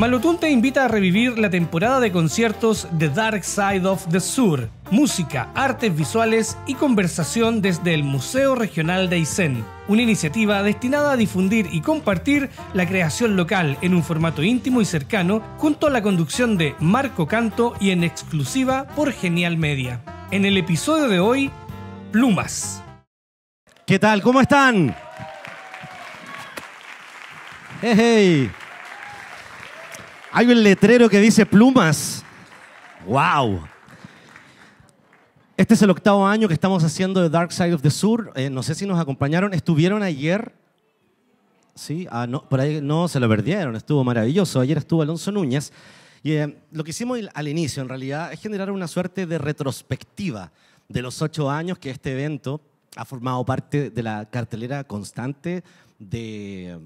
Malotún te invita a revivir la temporada de conciertos The Dark Side of the Sur. Música, artes visuales y conversación desde el Museo Regional de Aysén. Una iniciativa destinada a difundir y compartir la creación local en un formato íntimo y cercano, junto a la conducción de Marco Canto y en exclusiva por Genial Media. En el episodio de hoy, Plumas. ¿Qué tal? ¿Cómo están? Hey, hey. Hay un letrero que dice plumas. ¡Wow! Este es el octavo año que estamos haciendo The Dark Side of the Sur. Eh, no sé si nos acompañaron. ¿Estuvieron ayer? Sí, ah, no, por ahí no se lo perdieron. Estuvo maravilloso. Ayer estuvo Alonso Núñez. Y eh, lo que hicimos al inicio, en realidad, es generar una suerte de retrospectiva de los ocho años que este evento ha formado parte de la cartelera constante de,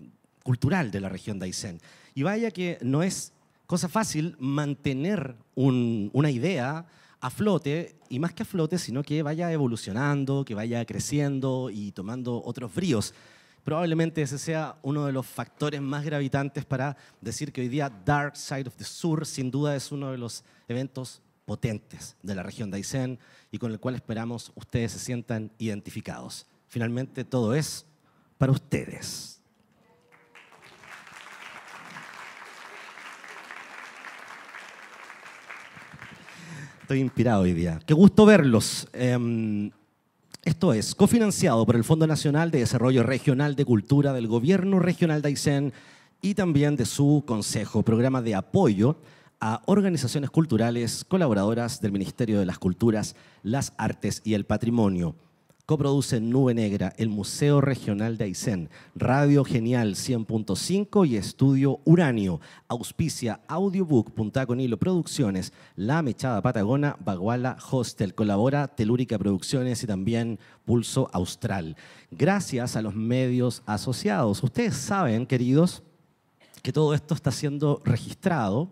cultural de la región de Aysén. Y vaya que no es cosa fácil mantener una idea a flote, y más que a flote, sino que vaya evolucionando, que vaya creciendo y tomando otros bríos. Probablemente ese sea uno de los factores más gravitantes para decir que hoy día Dark Side of the Sur sin duda es uno de los eventos potentes de la región de Aysén y con el cual esperamos ustedes se sientan identificados. Finalmente todo es para ustedes. Estoy inspirado hoy día. Qué gusto verlos. Em, esto es cofinanciado por el Fondo Nacional de Desarrollo Regional de Cultura del Gobierno Regional de Aysén y también de su consejo, programa de apoyo a organizaciones culturales colaboradoras del Ministerio de las Culturas, las Artes y el Patrimonio. Coproduce Nube Negra, el Museo Regional de Aysén, Radio Genial 100.5 y Estudio Uranio. Auspicia Audiobook, Punta Conilo Producciones, La Mechada Patagona, Baguala Hostel. Colabora Telúrica Producciones y también Pulso Austral. Gracias a los medios asociados. Ustedes saben, queridos, que todo esto está siendo registrado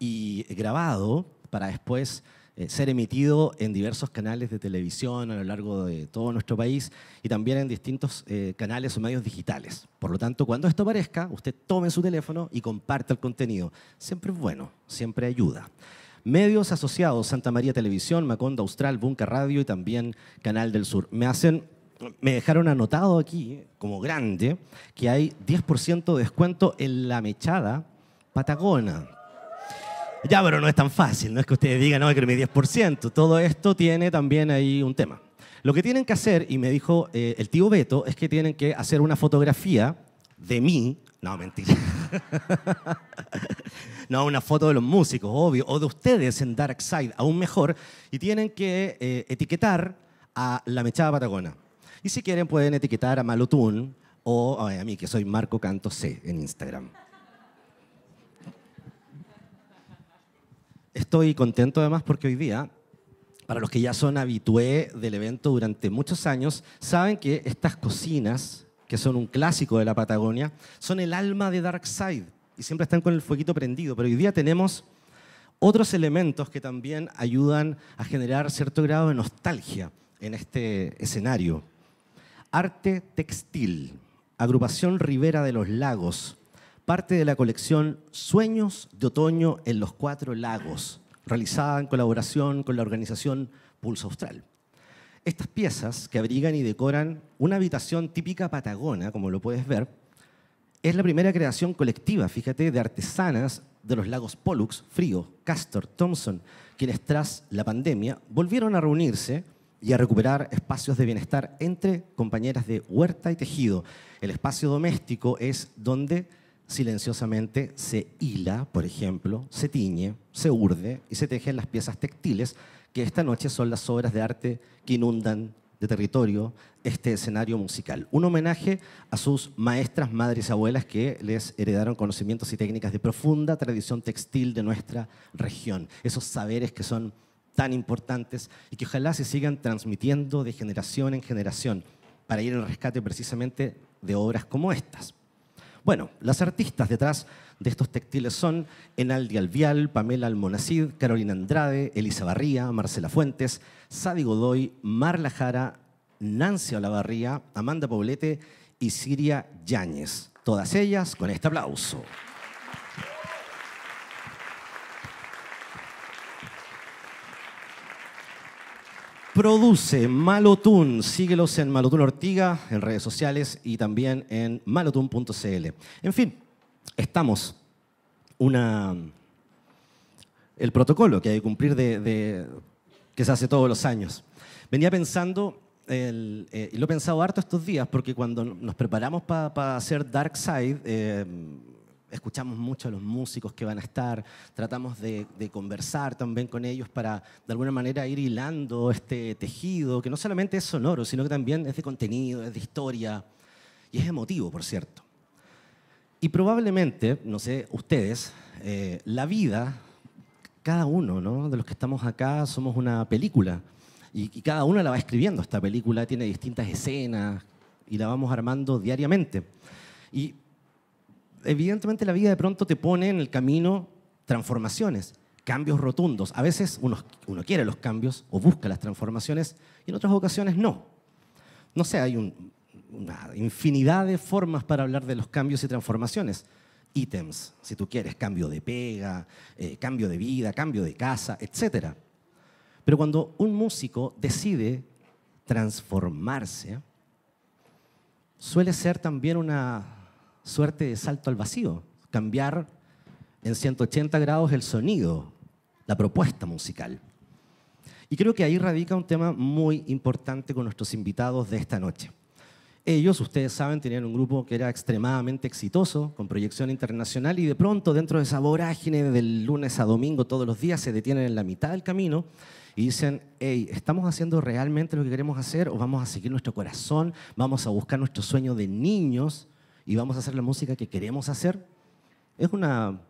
y grabado para después eh, ser emitido en diversos canales de televisión a lo largo de todo nuestro país y también en distintos eh, canales o medios digitales. Por lo tanto, cuando esto aparezca, usted tome su teléfono y comparte el contenido. Siempre es bueno, siempre ayuda. Medios asociados, Santa María Televisión, Maconda Austral, Bunca Radio y también Canal del Sur. Me hacen me dejaron anotado aquí, como grande, que hay 10% de descuento en la mechada Patagona. Ya, pero no es tan fácil, no es que ustedes digan, no, que mi 10%. Todo esto tiene también ahí un tema. Lo que tienen que hacer, y me dijo eh, el tío Beto, es que tienen que hacer una fotografía de mí. No, mentira. no, una foto de los músicos, obvio, o de ustedes en Dark Side, aún mejor, y tienen que eh, etiquetar a la Mechada Patagona. Y si quieren pueden etiquetar a Malotún o a mí, que soy Marco Canto C en Instagram. Estoy contento además porque hoy día, para los que ya son habitué del evento durante muchos años, saben que estas cocinas, que son un clásico de la Patagonia, son el alma de Dark Side y siempre están con el fueguito prendido. Pero hoy día tenemos otros elementos que también ayudan a generar cierto grado de nostalgia en este escenario. Arte textil, agrupación Rivera de los Lagos, parte de la colección Sueños de Otoño en los Cuatro Lagos, realizada en colaboración con la organización Pulso Austral. Estas piezas que abrigan y decoran una habitación típica patagona, como lo puedes ver, es la primera creación colectiva, fíjate, de artesanas de los lagos Pollux, Frío, Castor, Thompson, quienes tras la pandemia volvieron a reunirse y a recuperar espacios de bienestar entre compañeras de huerta y tejido. El espacio doméstico es donde silenciosamente se hila, por ejemplo, se tiñe, se urde y se tejen las piezas textiles que esta noche son las obras de arte que inundan de territorio este escenario musical. Un homenaje a sus maestras, madres y abuelas que les heredaron conocimientos y técnicas de profunda tradición textil de nuestra región. Esos saberes que son tan importantes y que ojalá se sigan transmitiendo de generación en generación para ir en rescate precisamente de obras como estas. Bueno, las artistas detrás de estos textiles son Enaldi Alvial, Pamela Almonacid, Carolina Andrade, Elisa Barría, Marcela Fuentes, Sadi Godoy, Marla Jara, Nancy Olavarría, Amanda Poblete y Siria Yáñez. Todas ellas con este aplauso. Produce Malotun. Síguelos en Malotun Ortiga, en redes sociales y también en malotun.cl. En fin, estamos una el protocolo que hay que cumplir de, que se hace todos los años. Venía pensando, eh, y lo he pensado harto estos días, porque cuando nos preparamos para hacer Dark Side, eh, escuchamos mucho a los músicos que van a estar, tratamos de, conversar también con ellos para de alguna manera ir hilando este tejido, que no solamente es sonoro, sino que también es de contenido, es de historia, y es emotivo, por cierto. Y probablemente, no sé, ustedes, eh, la vida cada uno de los que estamos acá somos una película y, cada uno la va escribiendo. Esta película tiene distintas escenas y la vamos armando diariamente. Y evidentemente la vida de pronto te pone en el camino transformaciones, cambios rotundos. A veces uno, uno quiere los cambios o busca las transformaciones y en otras ocasiones no. No sé, hay una infinidad de formas para hablar de los cambios y transformaciones ítems, si tú quieres, cambio de pega, eh, cambio de vida, cambio de casa, etc. Pero cuando un músico decide transformarse, suele ser también una suerte de salto al vacío, cambiar en 180 grados el sonido, la propuesta musical. Y creo que ahí radica un tema muy importante con nuestros invitados de esta noche. Ellos, ustedes saben, tenían un grupo que era extremadamente exitoso, con proyección internacional, y de pronto dentro de esa vorágine del lunes a domingo todos los días se detienen en la mitad del camino y dicen, hey, ¿estamos haciendo realmente lo que queremos hacer o vamos a seguir nuestro corazón, vamos a buscar nuestro sueño de niños y vamos a hacer la música que queremos hacer? Es una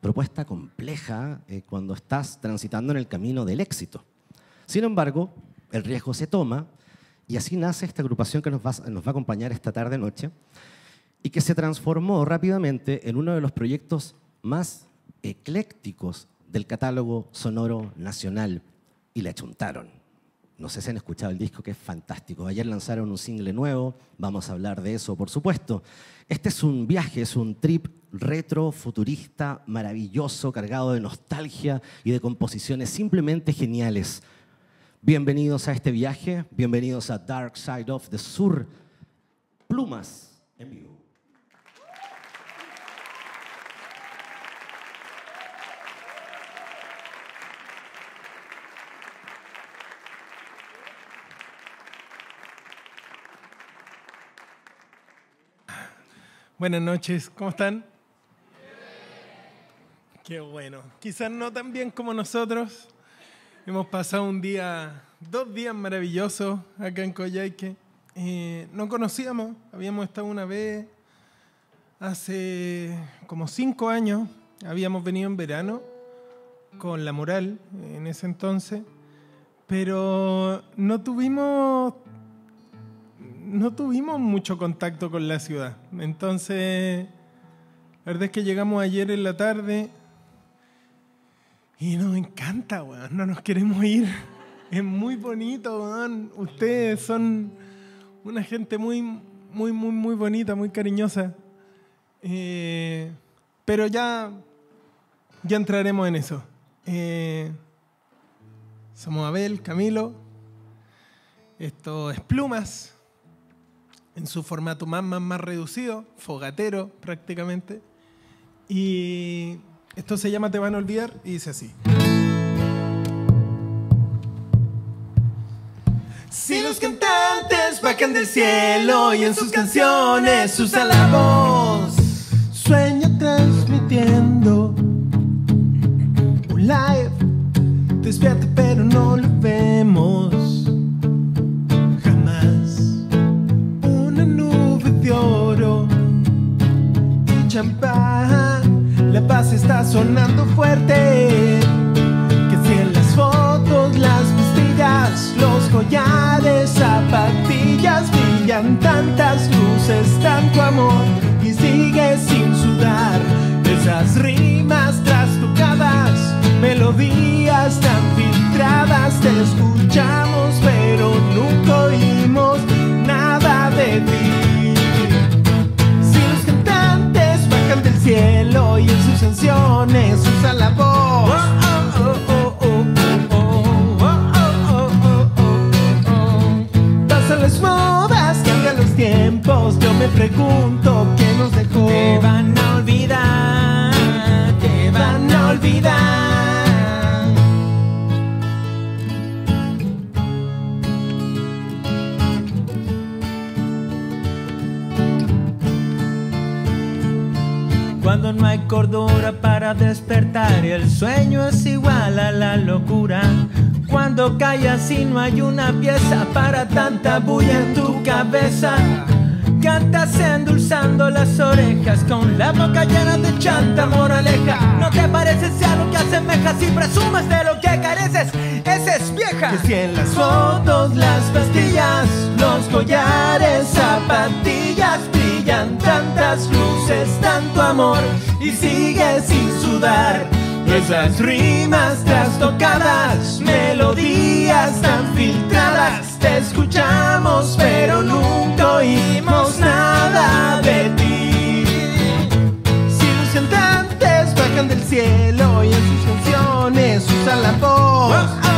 propuesta compleja eh, cuando estás transitando en el camino del éxito. Sin embargo, el riesgo se toma y así nace esta agrupación que nos va, a acompañar esta tarde-noche y que se transformó rápidamente en uno de los proyectos más eclécticos del catálogo sonoro nacional y le achuntaron. No sé si han escuchado el disco, que es fantástico. Ayer lanzaron un single nuevo, vamos a hablar de eso, por supuesto. Este es un viaje, es un trip retro, futurista, maravilloso, cargado de nostalgia y de composiciones simplemente geniales. Bienvenidos a este viaje, bienvenidos a Dark Side of the Sur. Plumas en vivo. Buenas noches, ¿cómo están? Qué bueno. Quizás no tan bien como nosotros, Hemos pasado un día, dos días maravillosos acá en Coyhaique. Eh, no conocíamos, habíamos estado una vez hace como cinco años, habíamos venido en verano con la moral en ese entonces, pero no tuvimos no tuvimos mucho contacto con la ciudad. Entonces, la verdad es que llegamos ayer en la tarde, y nos encanta, weón. No nos queremos ir. Es muy bonito, weón. Ustedes son una gente muy, muy, muy, muy bonita, muy cariñosa. Eh, pero ya, ya entraremos en eso. Eh, somos Abel, Camilo. Esto es Plumas, en su formato más, más, más reducido, fogatero prácticamente. Y esto se llama Te van a olvidar y dice así. Si los cantantes bajan del cielo y en sus canciones usan la voz, sueño transmitiendo un live, despierta pero no lo vemos la paz está sonando fuerte. Que si en las fotos, las pastillas, los collares, zapatillas brillan tantas luces, tanto amor y sigue sin sudar. Esas rimas trastocadas, melodías tan filtradas, te escuchamos, pero nunca oímos cielo y en sus canciones usa la voz. Pasan las modas, cambian los tiempos. Yo me pregunto qué nos dejó. Te van a olvidar, te van a olvidar. Cuando no hay cordura para despertar y el sueño es igual a la locura. Cuando callas y no hay una pieza para tanta bulla en tu cabeza. Cantas endulzando las orejas con la boca llena de chanta moraleja. No te pareces a lo que asemejas y presumes de lo que careces. Esa es vieja. Que si en las fotos, las pastillas, los collares, zapatillas, tantas luces, tanto amor y sigues sin sudar. Esas rimas trastocadas, melodías tan filtradas, te escuchamos pero nunca oímos nada de ti. Si los cantantes bajan del cielo y en sus canciones usan la voz.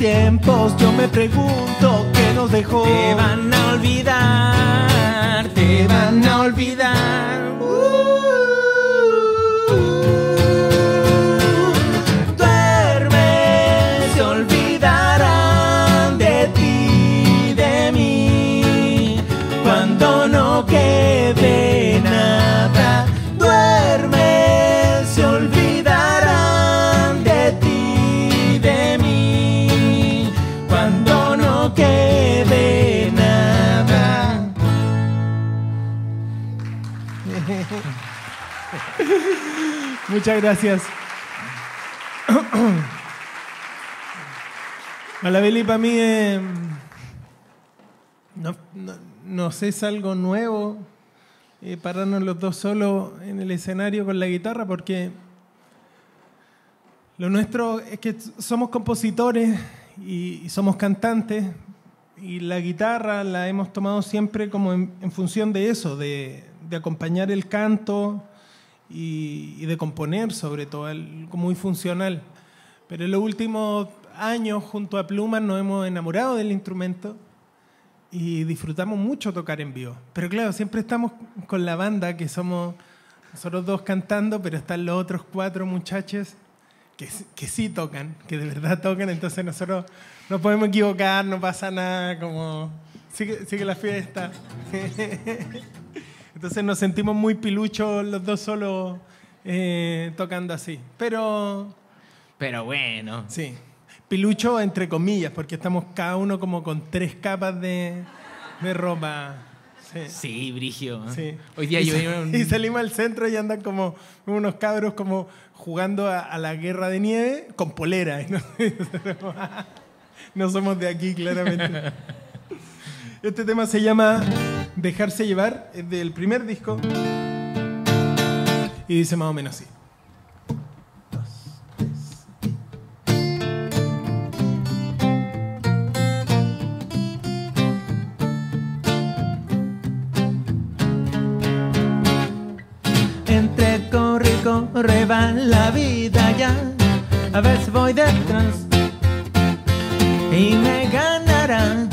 Tiempos. Yo me pregunto qué nos dejó. Te van a olvidar, te van a olvidar. Duerme, Muchas gracias. Malabeli para mí eh, no, no- nos es algo nuevo eh, pararnos los dos solos en el escenario con la guitarra porque lo nuestro es que somos compositores y, somos cantantes y la guitarra la hemos tomado siempre como en, en función de eso, de, de acompañar el canto y, y de componer sobre todo, muy funcional. Pero en los últimos años junto a Plumas nos hemos enamorado del instrumento y disfrutamos mucho tocar en vivo. Pero claro, siempre estamos con la banda, que somos nosotros dos cantando, pero están los otros cuatro muchachos que, que sí tocan, que de verdad tocan, entonces nosotros no podemos equivocar, no pasa nada, como sigue, sigue la fiesta. Entonces nos sentimos muy piluchos los dos solos eh, tocando así. Pero Pero bueno. Sí. Pilucho entre comillas, porque estamos cada uno como con tres capas de, de ropa. Sí. Sí, Brigio. Sí. Hoy día y, yo sa- iba a un- y salimos al centro y andan como unos cabros como jugando a, a la guerra de nieve con polera. No somos de aquí, claramente. Este tema se llama Dejarse llevar, es del primer disco. Y dice más o menos así. Entre corre y corre va la vida ya. A veces voy detrás y me ganará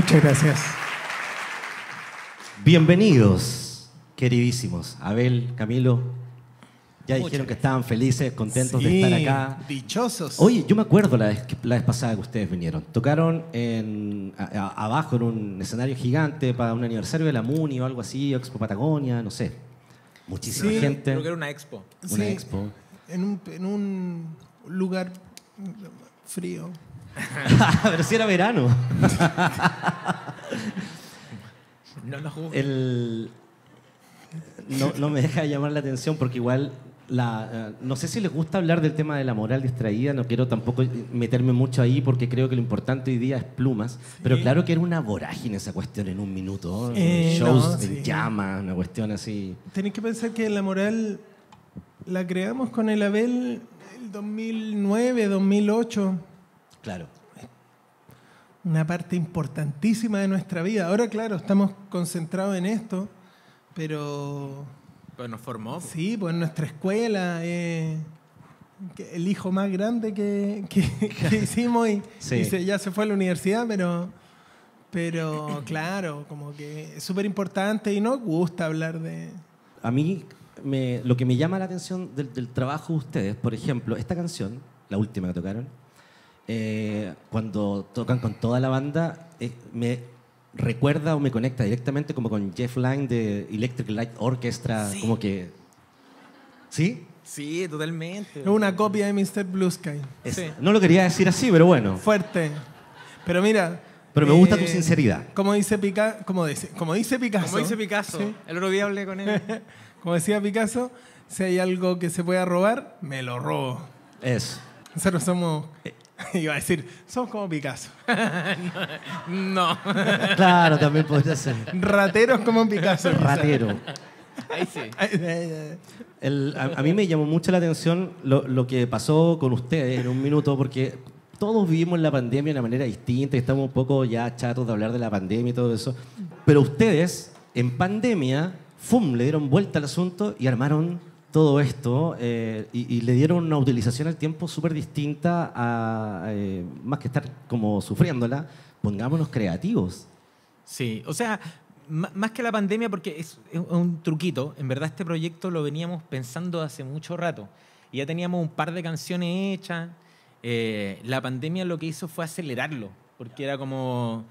Muchas gracias. Bienvenidos, queridísimos. Abel, Camilo, ya dijeron que estaban felices, contentos de estar acá. Dichosos. Oye, yo me acuerdo la vez, la vez pasada que ustedes vinieron. Tocaron en, a- a- abajo en un escenario gigante para un aniversario de la MUNI o algo así, Expo Patagonia, no sé. Muchísima Sí, gente. Creo que era una expo. Una Sí, expo. En un, en un lugar frío. Pero si era verano. No lo juzgo. El, no, no me deja de llamar la atención porque igual, la, eh, no sé si les gusta hablar del tema de la moral distraída, no quiero tampoco meterme mucho ahí porque creo que lo importante hoy día es plumas, pero claro que era una vorágine esa cuestión en un minuto. Eh, shows no, en sí. llamas, una cuestión así. Tenéis que pensar que la moral la creamos con el Abel el 2009, 2008. Claro. Una parte importantísima de nuestra vida. Ahora, claro, estamos concentrados en esto, pero Pues nos formó. sí, pues en nuestra escuela, eh, el hijo más grande que, que- que hicimos y, Sí. y se- ya se fue a la universidad, pero, pero claro, como que es súper importante y nos gusta hablar de... A mí me- lo que me llama la atención del, del trabajo de ustedes, por ejemplo, esta canción, la última que tocaron, eh, cuando tocan con toda la banda, eh, me recuerda o me conecta directamente como con Jeff Lynne de Electric Light Orchestra, como que... ¿Sí? Sí, totalmente. Es una copia de Mr. Blue Sky. Es- Sí. No lo quería decir así, pero bueno. Fuerte. Pero mira... Pero me gusta tu eh, sinceridad. Como dice, Pica, como dice, como dice Picasso. Como dice Picasso. Sí. El otro día hablé con él. Como decía Picasso, si hay algo que se pueda robar, me lo robo. Eso. Nosotros somos, iba a decir, somos como Picasso. no. Claro, también podría ser. Rateros como Picasso. Ratero. Ahí sí. El- a mí me llamó mucho la atención lo, lo que pasó con ustedes en un minuto, porque todos vivimos la pandemia de una manera distinta y estamos un poco ya chatos de hablar de la pandemia y todo eso. Pero ustedes, en pandemia, ¡fum! le dieron vuelta al asunto y armaron todo esto eh, y, le dieron una utilización al tiempo súper distinta a, eh, más que estar como sufriéndola, pongámonos creativos. Sí, o sea, más que la pandemia, porque es, un truquito, en verdad este proyecto lo veníamos pensando hace mucho rato. Y ya teníamos un par de canciones hechas. Eh, la pandemia lo que hizo fue acelerarlo, porque era como,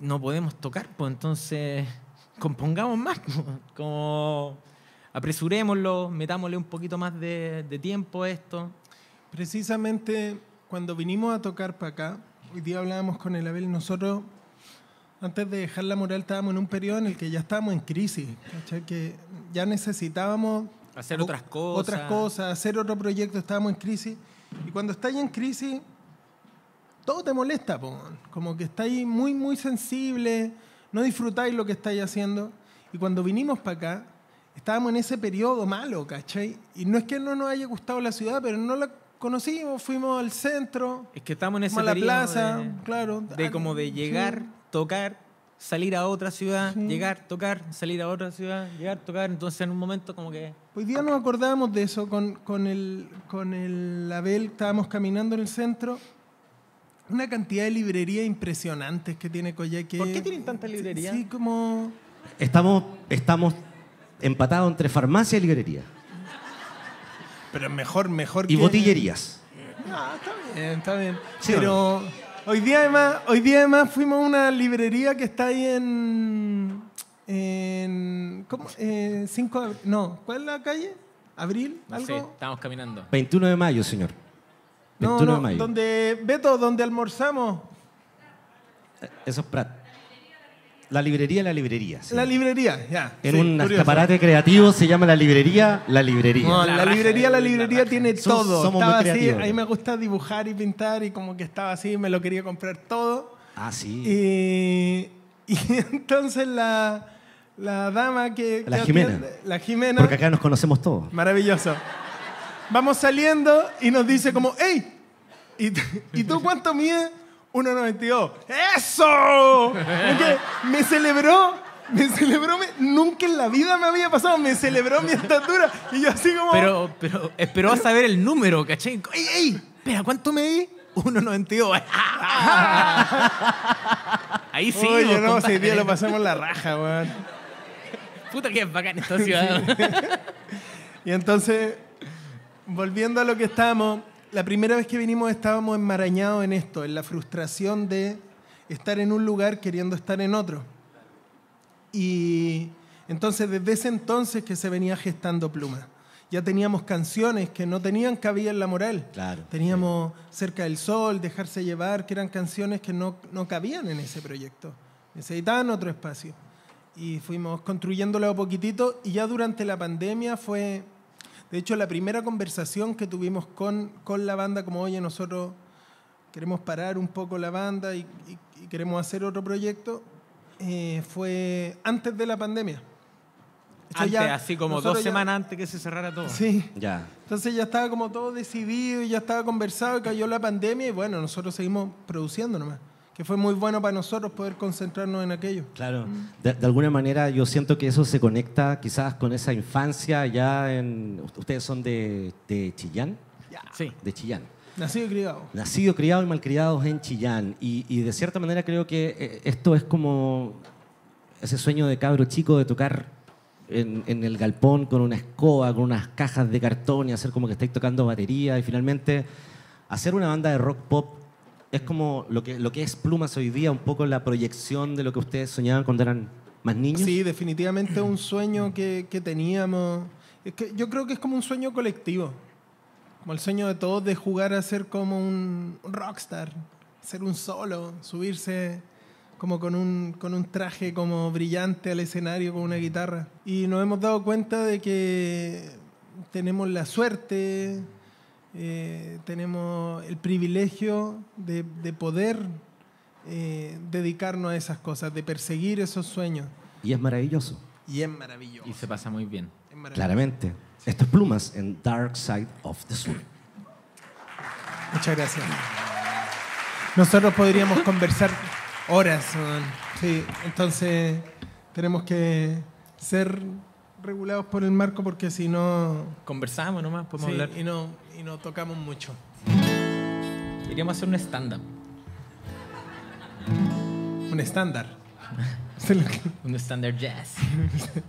no podemos tocar, pues entonces compongamos más, como apresurémoslo, metámosle un poquito más de, de tiempo a esto. Precisamente cuando vinimos a tocar para acá, hoy día hablábamos con el Abel, nosotros antes de dejar la moral estábamos en un periodo en el que ya estábamos en crisis, ¿cachai? que ya necesitábamos Hacer otras cosas. otras cosas, hacer otro proyecto, estábamos en crisis. Y cuando estáis en crisis, todo te molesta, po, como que estáis muy, muy sensible, no disfrutáis lo que estáis haciendo. Y cuando vinimos para acá, estábamos en ese periodo malo, ¿cachai? Y no es que no nos haya gustado la ciudad, pero no la conocimos, fuimos al centro, Es que estamos en ese fuimos a la periodo plaza, de- claro. De como de Sí. llegar, tocar, salir a otra ciudad, Sí. llegar, tocar, salir a otra ciudad, llegar, tocar. Entonces en un momento como que... Hoy día nos acordábamos de eso con, con, el, con el Abel, estábamos caminando en el centro. Una cantidad de librerías impresionantes que tiene Coyhaique. ¿Por qué tienen tantas librerías? Sí, como... Estamos, estamos empatados entre farmacia y librería. Pero mejor, mejor Y que... botillerías. Ah, está bien, está bien. ¿Sí Pero hoy día además, hoy día además fuimos a una librería que está ahí en... en ¿Cómo? Eh, 5 de abril. No, ¿cuál es la calle? ¿Abril? No ¿Algo? sé, estamos caminando. 21 de mayo, señor. No, 21 no, de mayo. donde, Beto, donde almorzamos. Eso es Prat. La librería, la librería. sí. La librería, ya. en sí, un curioso. escaparate creativo se llama la librería, la librería. No, La la, raja, librería, la la librería raja. tiene todo. somos muy estaba así, creativos, a mí me gusta dibujar y pintar y como que estaba así, me lo quería comprar todo. Ah, sí. Y, y entonces la, la dama que... La que Jimena. atiende- la Jimena. Porque acá nos conocemos todos. Maravilloso. Vamos saliendo y nos dice como, ¡Ey! ¿Y, ¿y tú cuánto mides? 1,92. ¡Eso! Porque me celebró, me celebró, me- nunca en la vida me había pasado, me celebró mi estatura. Y yo así como... Pero, pero esperó a saber el número, ¿cachai? ¡Ey, ey! Espera, ¿cuánto medí? 1.92. Ahí sí. Oye, no, ese día lo pasamos la raja, weón. Puta que es bacán esta ciudad. Y entonces, volviendo a lo que estábamos, la primera vez que vinimos estábamos enmarañados en esto, en la frustración de estar en un lugar queriendo estar en otro. Y entonces desde ese entonces que se venía gestando Pluma. Ya teníamos canciones que no tenían cabida en la moral. Claro. Teníamos Cerca del Sol, Dejarse Llevar, que eran canciones que no, no cabían en ese proyecto. Necesitaban otro espacio. Y fuimos construyéndolo a poquitito y ya durante la pandemia fue, de hecho, la primera conversación que tuvimos con, con la banda, como oye, nosotros queremos parar un poco la banda y, y- y queremos hacer otro proyecto, eh, fue antes de la pandemia. Hecho, Antes, ya así como dos ya- semanas antes que se cerrara todo. Sí, Ya. entonces ya estaba como todo decidido y ya estaba conversado y cayó la pandemia y bueno, nosotros seguimos produciendo nomás. Que fue muy bueno para nosotros poder concentrarnos en aquello. Claro. De, de alguna manera yo siento que eso se conecta quizás con esa infancia ya en... Ustedes son de, de Chillán, Sí. de Chillán. Nacido y criado. Nacido, criado y malcriados en Chillán. Y, y de cierta manera creo que eh, esto es como ese sueño de cabro chico de tocar en, en el galpón con una escoba, con unas cajas de cartón y hacer como que estáis tocando batería. Y finalmente hacer una banda de rock pop es como lo que, lo que es Plumas hoy día, un poco la proyección de lo que ustedes soñaban cuando eran más niños. Sí, definitivamente un sueño que, que teníamos. Es que yo creo que es como un sueño colectivo. Como el sueño de todos de jugar a ser como un rockstar, ser un solo, subirse como con un, con un traje como brillante al escenario con una guitarra. Y nos hemos dado cuenta de que tenemos la suerte, eh, tenemos el privilegio de, de poder eh, dedicarnos a esas cosas, de perseguir esos sueños. Y es maravilloso, Y es maravilloso. Y se pasa muy bien. claramente. Esto es Plumas en Dark Side of the Sun. Muchas gracias. Nosotros podríamos conversar horas. Sí, entonces tenemos que ser regulados por el marco porque si no, Conversamos nomás, podemos sí, hablar. y no y no tocamos mucho. Queríamos hacer un stand-up. Un estándar. Un standard jazz.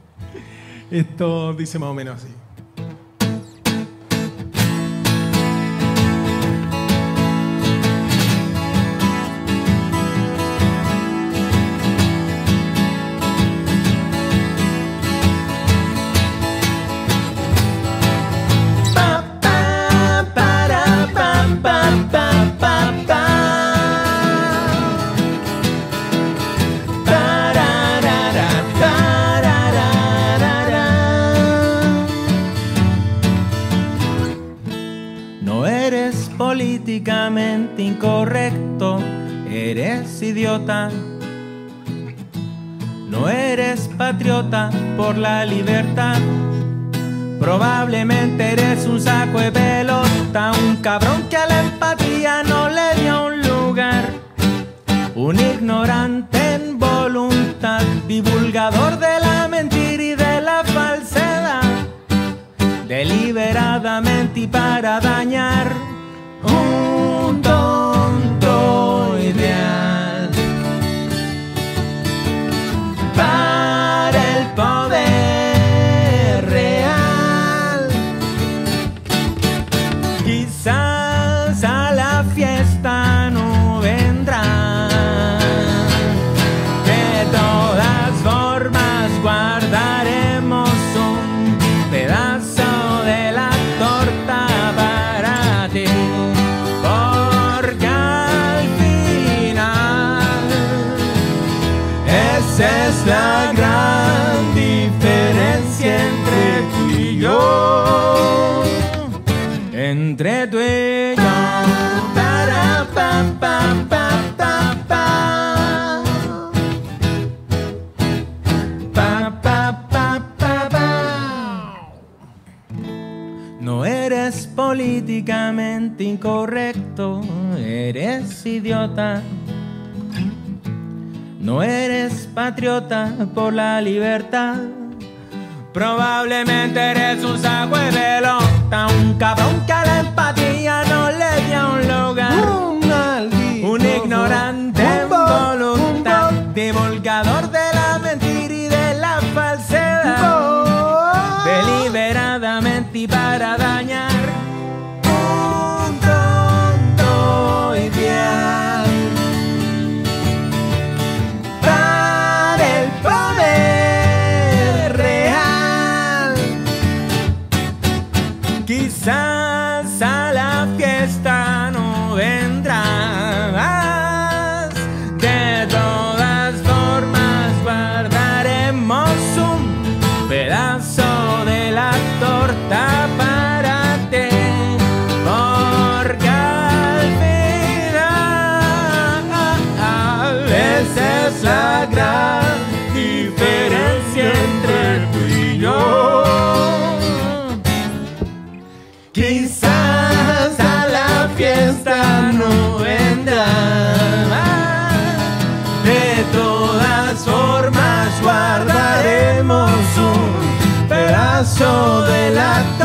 Esto dice más o menos así. No eres patriota por la libertad. Probablemente eres un saco de pelota, un cabrón que a la empatía no le dio un lugar. Un ignorante en voluntad, divulgador de la mentira y de la falsedad deliberadamente y para dañar políticamente incorrecto, eres idiota. No eres patriota por la libertad. Probablemente eres un saco de pelota, un cabrón que a la empatía no le dio un lugar. Un ignorante en voluntad, divulgador de pedazo de la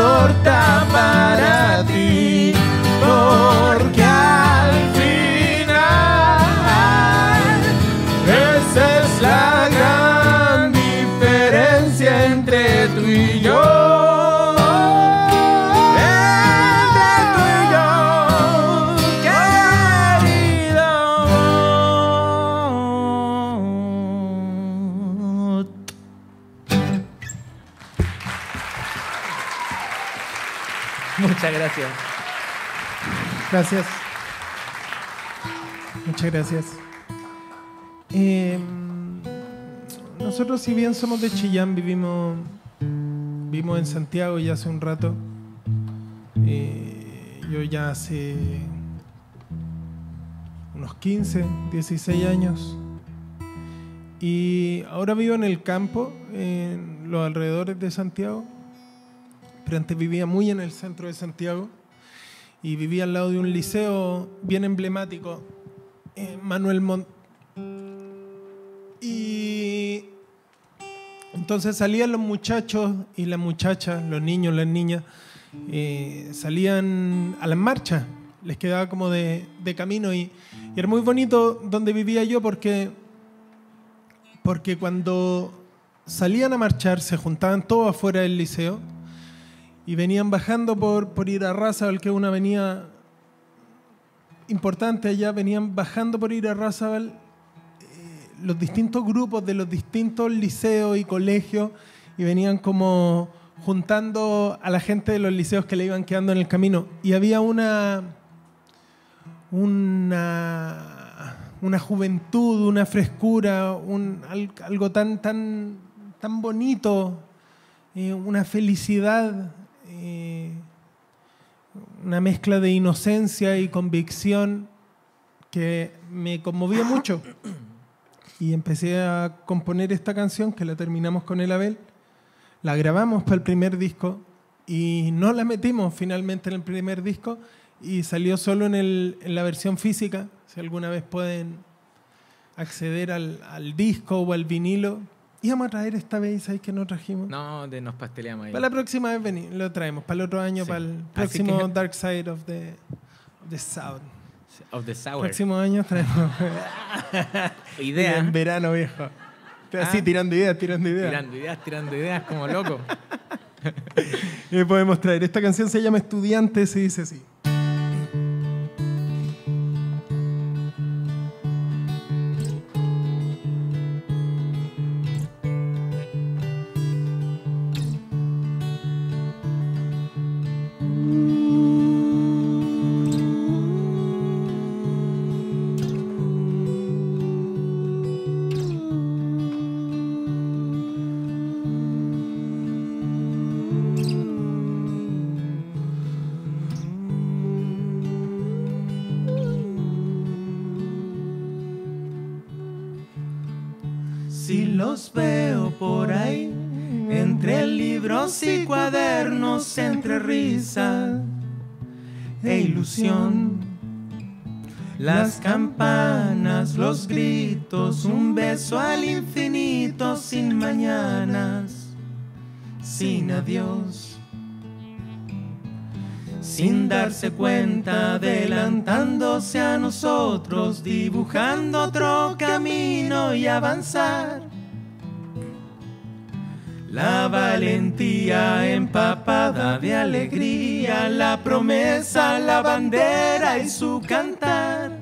gracias. Gracias. Muchas gracias. Eh, nosotros, si bien somos de Chillán, vivimos, vivimos en Santiago ya hace un rato. Eh, yo ya hace unos 15, 16 años. Y ahora vivo en el campo, en los alrededores de Santiago. Pero antes vivía muy en el centro de Santiago y vivía al lado de un liceo bien emblemático, eh, Manuel Montt. Y entonces salían los muchachos y las muchachas, los niños, las niñas, eh, salían a las marchas, les quedaba como de, de camino y, y era muy bonito donde vivía yo porque, porque cuando salían a marchar se juntaban todos afuera del liceo y venían bajando por, por ir a Razabal, que es una avenida importante allá, venían bajando por ir a Razabal eh, los distintos grupos de los distintos liceos y colegios y venían como juntando a la gente de los liceos que le iban quedando en el camino. Y había una, una, una juventud, una frescura, un, al- algo tan, tan, tan bonito, eh, una felicidad, eh, una mezcla de inocencia y convicción que me conmovía mucho. Y empecé a componer esta canción que la terminamos con el Abel. La grabamos para el primer disco y no la metimos finalmente en el primer disco y salió solo en, el- en la versión física. Si alguna vez pueden acceder al, al disco o al vinilo. Íbamos a traer esta vez, ¿sabes que no trajimos? No, de nos pasteleamos ahí. Para la próxima vez vení- lo traemos, para el otro año, Sí. para el próximo que- Dark Side of the, of the Sound. Of the Sour. Próximo año traemos Idea. en verano, viejo. Así Ah. tirando ideas, tirando ideas. Tirando ideas, tirando ideas como loco. Y podemos traer. Esta canción se llama Estudiantes y dice así. Libros y cuadernos, entre risa e ilusión. Las campanas, los gritos, un beso al infinito sin mañanas, sin adiós. sin darse cuenta, adelantándose a nosotros, dibujando otro camino y avanzar. La valentía empapada de alegría, la promesa, la bandera y su cantar.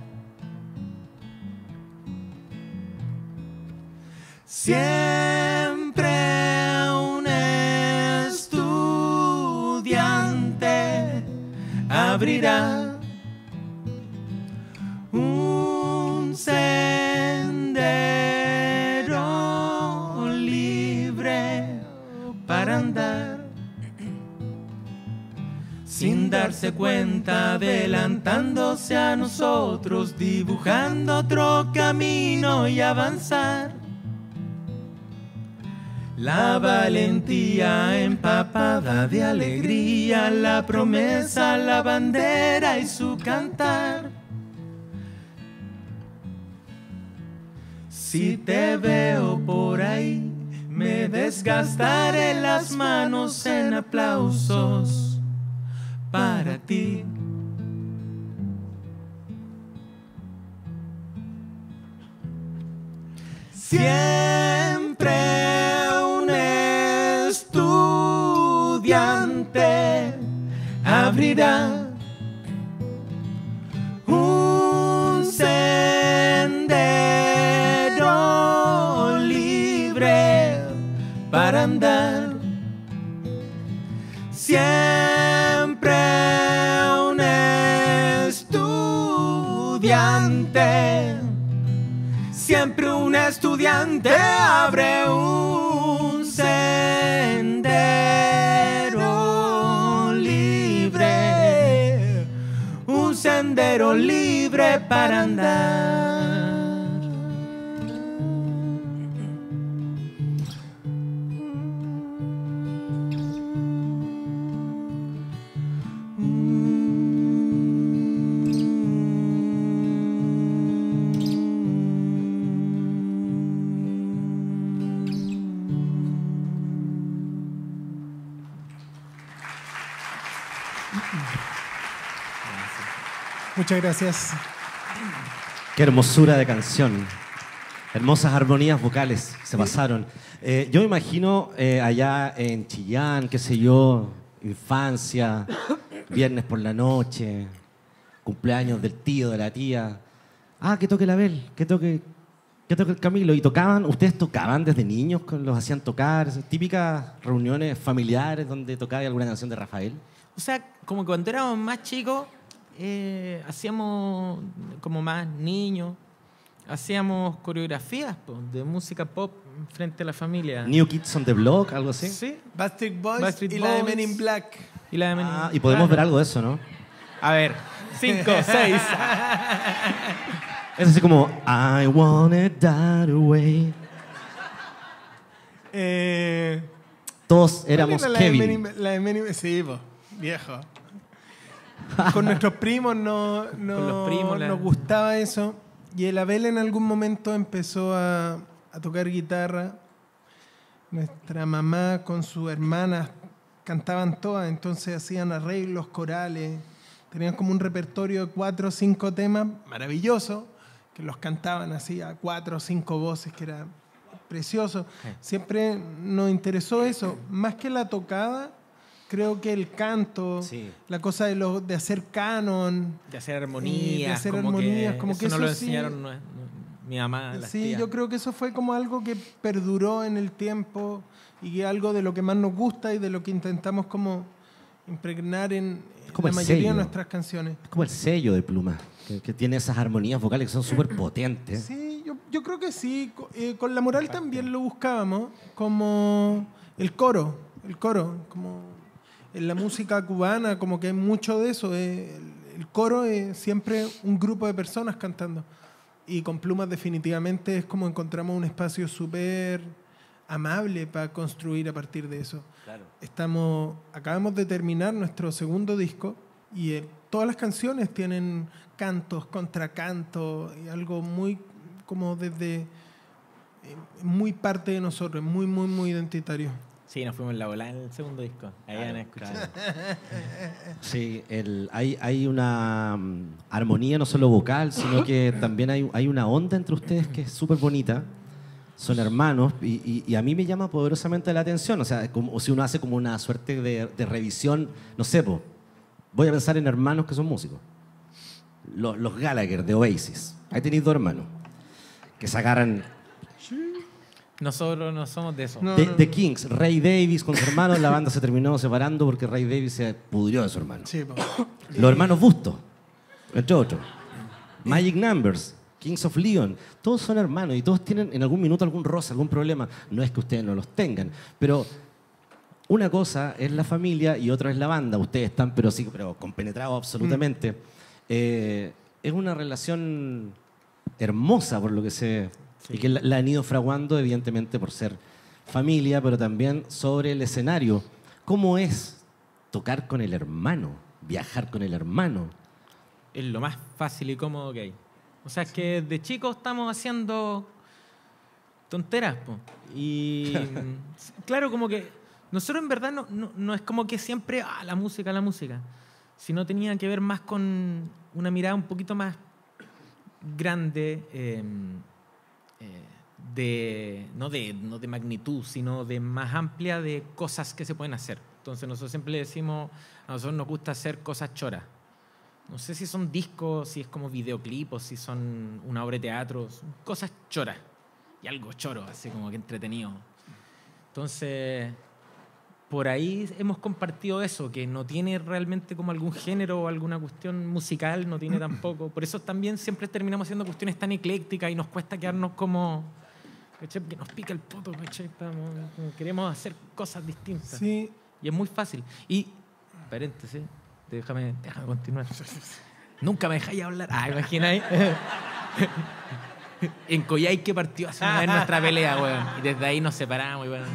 Siempre un estudiante abrirá andar sin darse cuenta, adelantándose a nosotros, dibujando otro camino y avanzar. La valentía empapada de alegría, la promesa, la bandera y su cantar. Si te veo por ahí, me desgastaré las manos en aplausos para ti. Siempre un estudiante abrirá Siempre un estudiante abre un sendero libre, un sendero libre para andar. Muchas gracias. Qué hermosura de canción. Hermosas armonías vocales se pasaron. Eh, yo me imagino eh, allá en Chillán, qué sé yo, infancia, viernes por la noche, cumpleaños del tío, de la tía. Ah, que toque la Bel, que toque, que toque el Camilo. ¿Y tocaban? ¿Ustedes tocaban desde niños? ¿Los hacían tocar? Típicas reuniones familiares donde tocaba alguna canción de Rafael. O sea, como que cuando éramos más chicos, eh, hacíamos como más niños, hacíamos coreografías po, de música pop frente a la familia. New Kids on the Block, algo así. Sí. Backstreet Boys Backstreet y la de Boys. Men in Black. Y la de Men in- Ah, y podemos ver algo de eso, ¿no? A ver, cinco, seis. Es así como I want it that way. Eh, Todos éramos ¿cuál era la de Men Kevin. in- La de Men in- Sí, po, viejo. Con nuestros primos no, no- la- nos gustaba eso. Y el Abel en algún momento empezó a, a tocar guitarra. Nuestra mamá con su hermana cantaban todas, entonces hacían arreglos, corales. Tenían como un repertorio de cuatro o cinco temas maravilloso, que los cantaban así a cuatro o cinco voces, que era precioso. Siempre nos interesó eso, más que la tocada, creo que el canto, Sí. la cosa de, lo, de hacer canon. De hacer Eh, de armonías. hacer como armonías, que como eso que no lo eso sí- enseñaron nue- nue- mi mamá. las Sí, tías. yo creo que eso fue como algo que perduró en el tiempo y que algo de lo que más nos gusta y de lo que intentamos como impregnar en como la mayoría sello. de nuestras canciones. Es como el sello de Pluma, que, que tiene esas armonías vocales que son súper potentes. Sí, yo, yo creo que sí. Eh, con la moral también lo buscábamos como el coro, el coro, como en la música cubana, como que hay mucho de eso. eh, el, coro es siempre un grupo de personas cantando. Y con plumas definitivamente es como encontramos un espacio súper amable para construir a partir de eso. Estamos, acabamos de terminar nuestro segundo disco y eh, todas las canciones tienen cantos, contracantos, y algo muy como desde eh, muy parte de nosotros, muy, muy, muy identitario. Sí, nos fuimos en la bola en el segundo disco. Ahí van a escuchar. Sí, el- hay, hay una mm, armonía no solo vocal, sino que también hay, hay una onda entre ustedes que es súper bonita. Son hermanos y, y- y a mí me llama poderosamente la atención. O sea, como si uno hace como una suerte de, de revisión, no sé, po, voy a pensar en hermanos que son músicos. Los, los Gallagher de Oasis. Ahí tenéis dos hermanos que se agarran Nosotros no somos de eso. No. de, de Kings, Ray Davis con su hermano, la banda se terminó separando porque Ray Davis se pudrió de su hermano. Sí. Los hermanos Bustos, entre otros. Magic Numbers, Kings of Leon, todos son hermanos y todos tienen en algún minuto algún roce, algún problema. No es que ustedes no los tengan, pero una cosa es la familia y otra es la banda. Ustedes están, pero sí, pero compenetrados absolutamente. Eh, es una relación hermosa por lo que sé y que la, la han ido fraguando evidentemente por ser familia, pero también sobre el escenario. ¿Cómo es tocar con el hermano, viajar con el hermano? Es lo más fácil y cómodo que hay. O sea, es que de chicos estamos haciendo tonteras, po. Y claro, como que nosotros en verdad no, no, no es como que siempre, ah, la música, la música, sino tenía que ver más con una mirada un poquito más grande, eh, de, no, de, no de magnitud, sino de más amplia de cosas que se pueden hacer. Entonces nosotros siempre decimos, a nosotros nos gusta hacer cosas choras. No sé si son discos, si es como videoclip o si son una obra de teatro, cosas choras y algo choro, así como que entretenido. Entonces, por ahí hemos compartido eso, que no tiene realmente como algún género o alguna cuestión musical, no tiene tampoco. Por eso también siempre terminamos haciendo cuestiones tan eclécticas y nos cuesta quedarnos como. Que nos pica el poto. Estamos- queremos hacer cosas distintas. Sí, Y es muy fácil. Y, paréntesis, déjame, déjame continuar. Nunca me dejáis hablar. Ah, imagináis. en Coyhaique partió hace una vez nuestra pelea, weón. Y desde ahí nos separamos, y bueno.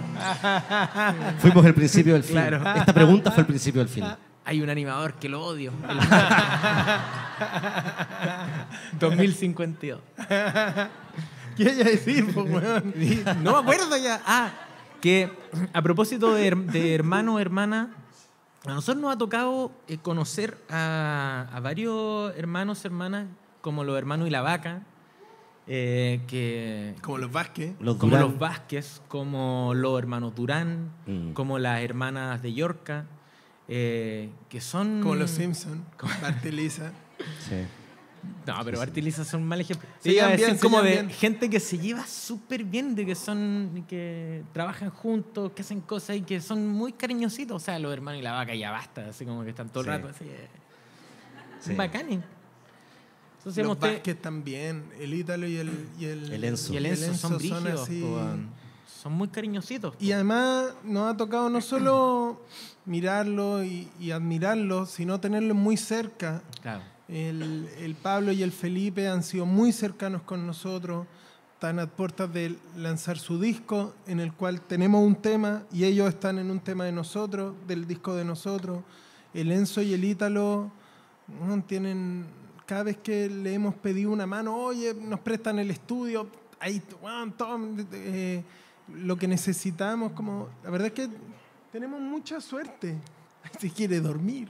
Fuimos el principio del fin. Claro. Esta pregunta fue el principio del fin. Hay un animador que lo odio. El- 2052. ¿qué iba a decir, po, weón? No me acuerdo ya. Ah, que a propósito de, her- de hermano, hermana, a nosotros nos ha tocado eh, conocer a, a varios hermanos, hermanas, como los hermanos y la vaca, eh, que, Como los Vázquez. Los como Durán. los Vázquez, como los hermanos Durán, Mm. como las hermanas de Yorca, eh, que son... Como los Simpsons. Bart y Lisa. Sí. No, pero Bart y Lisa son mal ejemplo. Se Sí, iba a llevan decir bien, como de bien. gente que se lleva súper bien, de que son, que trabajan juntos, que hacen cosas y que son muy cariñositos. O sea, los hermanos y la vaca ya basta, así como que están todo el Sí. rato así. eh, Sí. Bacanes. Entonces, Los Vázquez también. El Ítalo y el... Y el, El Enzo. y el Enzo son brígidos, así. son muy cariñositos. Y además nos ha tocado no solo mirarlo y, y admirarlo, sino tenerlo muy cerca. Claro. El, el Pablo y el Felipe han sido muy cercanos con nosotros. Están a puertas de lanzar su disco, en el cual tenemos un tema y ellos están en un tema de nosotros, del disco de nosotros. El Enzo y el Ítalo tienen, cada vez que le hemos pedido una mano, oye, nos prestan el estudio, ahí, tomen, eh, lo que necesitamos. Como, la verdad es que tenemos mucha suerte. Si quiere dormir.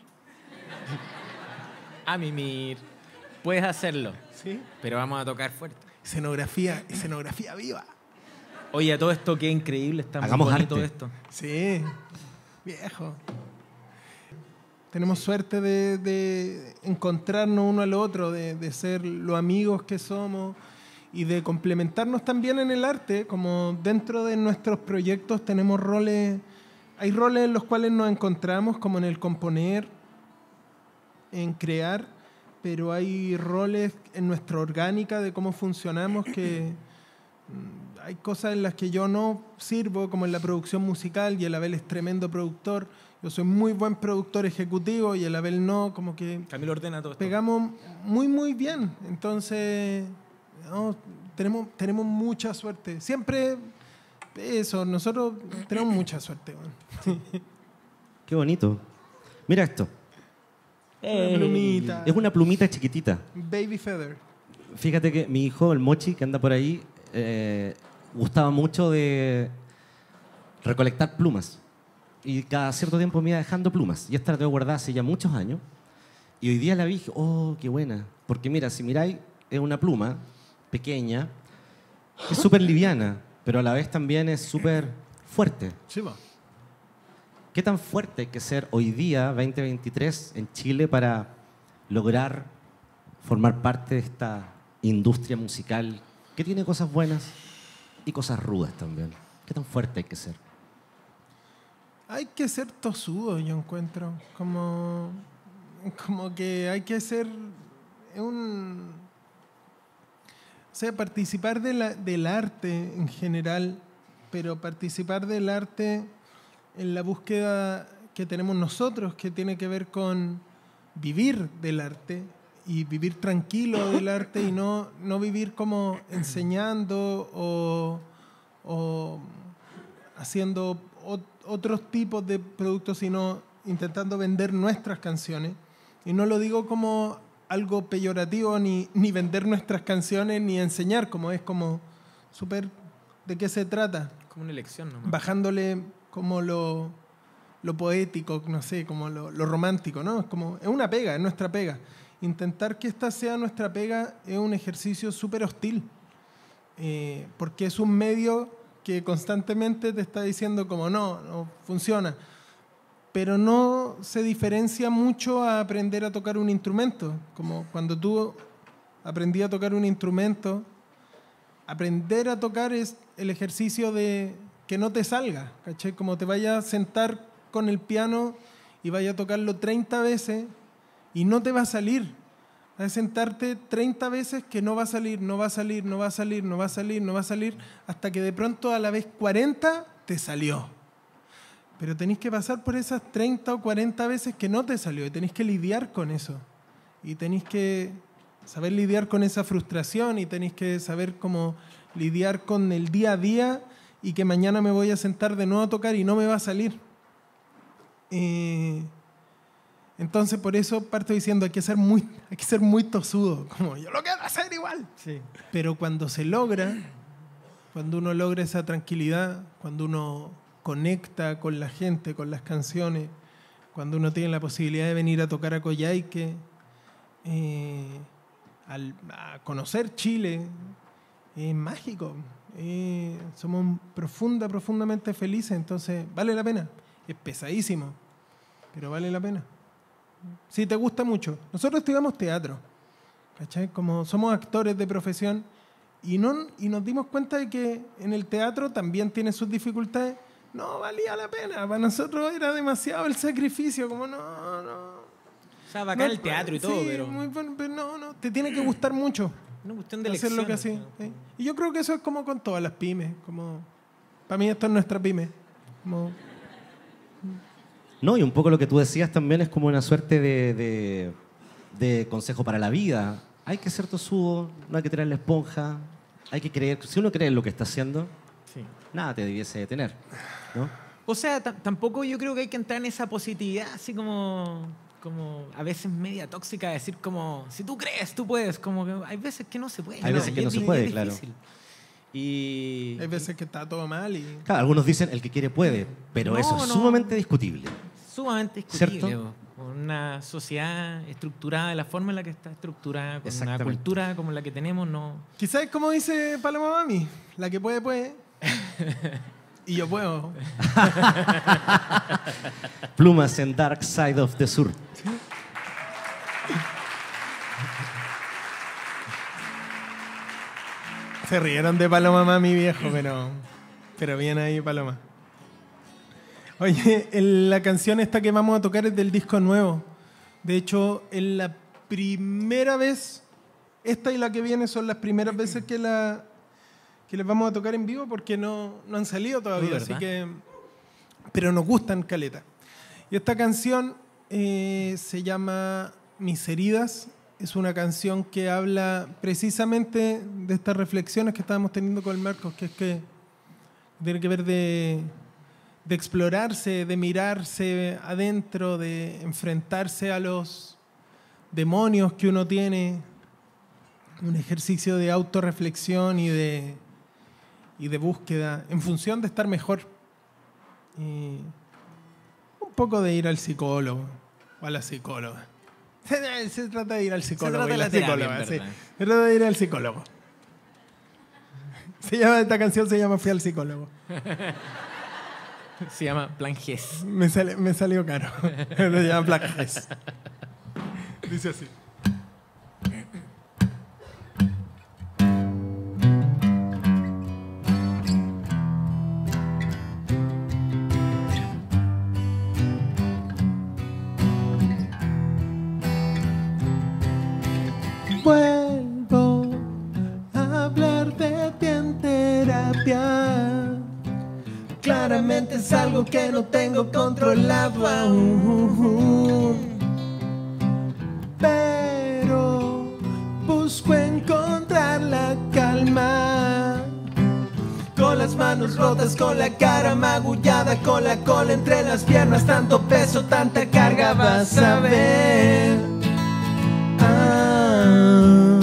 A mimir. Puedes hacerlo, ¿sí? pero vamos a tocar fuerte. Escenografía, escenografía viva. Oye, a todo esto, qué increíble, está muy Hagamos bonito arte. esto. Sí, viejo. Tenemos suerte de, de encontrarnos uno al otro, de, de ser los amigos que somos y de complementarnos también en el arte, como dentro de nuestros proyectos tenemos roles, hay roles en los cuales nos encontramos, como en el componer, en crear, pero hay roles en nuestra orgánica de cómo funcionamos que mm, hay cosas en las que yo no sirvo, como en la producción musical, y el Abel es tremendo productor. Yo soy muy buen productor ejecutivo y el Abel no, como que Camilo ordena todo esto. pegamos muy, muy bien. Entonces, no, tenemos, tenemos mucha suerte. Siempre eso, nosotros tenemos mucha suerte. Qué bonito. Mira esto. Una plumita. Es una plumita chiquitita. Baby Feather. Fíjate que mi hijo, el Mochi, que anda por ahí, eh, gustaba mucho de recolectar plumas. Y cada cierto tiempo me iba dejando plumas. Y esta la tengo guardada hace ya muchos años. Y hoy día la vi oh, qué buena. Porque mira, si miráis, es una pluma pequeña, que es súper liviana, pero a la vez también es súper fuerte. Sí, va. ¿Qué tan fuerte hay que ser hoy día, 2023, en Chile para lograr formar parte de esta industria musical que tiene cosas buenas y cosas rudas también? ¿Qué tan fuerte hay que ser? Hay que ser tosudo, yo encuentro. Como, como que hay que ser un... O sea, participar de la- del arte en general, pero participar del arte en la búsqueda que tenemos nosotros, que tiene que ver con vivir del arte y vivir tranquilo del arte y no, no vivir como enseñando o, o haciendo otros tipos de productos, sino intentando vender nuestras canciones. Y no lo digo como algo peyorativo, ni, ni vender nuestras canciones, ni enseñar, como es como súper de qué se trata Como una elección nomás. bajándole como lo, lo poético, no sé, como lo, lo romántico, ¿no? Es como, es una pega, es nuestra pega. Intentar que esta sea nuestra pega es un ejercicio súper hostil, eh, porque es un medio que constantemente te está diciendo como no, no funciona, pero no se diferencia mucho a aprender a tocar un instrumento, como cuando tú aprendí a tocar un instrumento, aprender a tocar es el ejercicio de que no te salga, ¿cachai? Como te vaya a sentar con el piano y vaya a tocarlo 30 veces y no te va a salir. Sentarte 30 veces que no va a salir, no va a salir, no va a salir, no va a salir, no va a salir, hasta que de pronto a la vez 40 te salió. Pero tenéis que pasar por esas 30 o 40 veces que no te salió y tenéis que lidiar con eso. Y tenéis que saber lidiar con esa frustración y tenéis que saber cómo lidiar con el día a día y que mañana me voy a sentar de nuevo a tocar y no me va a salir. Eh, entonces por eso parto diciendo hay que ser muy, hay que ser muy tosudo, como yo lo quiero hacer igual. Sí. Pero cuando se logra, cuando uno logra esa tranquilidad, cuando uno conecta con la gente, con las canciones, cuando uno tiene la posibilidad de venir a tocar a Coyhaique, eh, al- a conocer Chile, es mágico. Eh, somos profunda, profundamente felices, entonces vale la pena. Es pesadísimo, pero vale la pena. Si te gusta mucho. Nosotros estudiamos teatro. ¿Cachai? Como somos actores de profesión y, no, y nos dimos cuenta de que en el teatro también tiene sus dificultades. No valía la pena. Para nosotros era demasiado el sacrificio. Como no, no. O sea, bacán No, el teatro y todo, sí, pero muy pero no, no. Te tiene que gustar mucho una cuestión de hacer lo que así. ¿sí? Y yo creo que eso es como con todas las pymes. Como, para mí esto es nuestra pyme. Como, No, y un poco lo que tú decías también es como una suerte de, de- de consejo para la vida. Hay que ser tosudo, no hay que tirar la esponja, hay que creer. Si uno cree en lo que está haciendo, Sí. nada te debiese detener. ¿no? O sea, ta- tampoco yo creo que hay que entrar en esa positividad así como, como a veces media tóxica, de decir como, si tú crees, tú puedes. Como que hay veces que no se puede. Hay ¿no? veces que no se puede, claro. Y hay veces que está todo mal y Claro, algunos dicen el que quiere puede, pero No, eso es no. sumamente discutible. Sumamente discutible. ¿Cierto? Una sociedad estructurada de la forma en la que está estructurada, con una cultura como la que tenemos, no. Quizás como dice Paloma Mami, la que puede, puede. y yo puedo. Plumas en Dark Side of the Sur. Se rieron de Paloma Mami viejo, pero, pero bien ahí Paloma. Oye, el- la canción esta que vamos a tocar es del disco nuevo. De hecho, es la primera vez, esta y la que viene son las primeras veces que la que les vamos a tocar en vivo porque no, no han salido todavía, así que pero nos gustan caleta. Y esta canción eh, se llama Mis heridas. Es una canción que habla precisamente de estas reflexiones que estábamos teniendo con el Marcos, que es que tiene que ver de, de explorarse, de mirarse adentro, de enfrentarse a los demonios que uno tiene. Un ejercicio de autorreflexión y de, y de búsqueda en función de estar mejor. y un poco de ir al psicólogo o a la psicóloga. Se, se trata de ir al psicólogo. trata y la terapia, sí. Se trata de ir al psicólogo. Se llama, esta canción se llama Fui al psicólogo. Se llama Plan GES. Me, sale- me salió caro. Lo llama Black Hess. Dice así. Es algo que no tengo controlado aún. Pero busco encontrar la calma. Con las manos rotas, con la cara magullada, con la cola entre las piernas, tanto peso, tanta carga, vas a ver. Ah,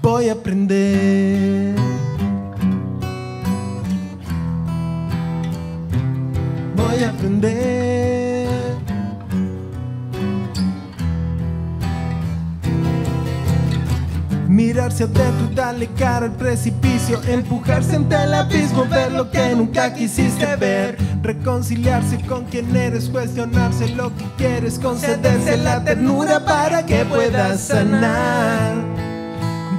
voy a aprender. Aprender. Mirarse adentro darle cara al precipicio, empujarse ante el abismo, ver lo que nunca quisiste ver, reconciliarse con quien eres, cuestionarse lo que quieres, concederse la ternura para que puedas sanar.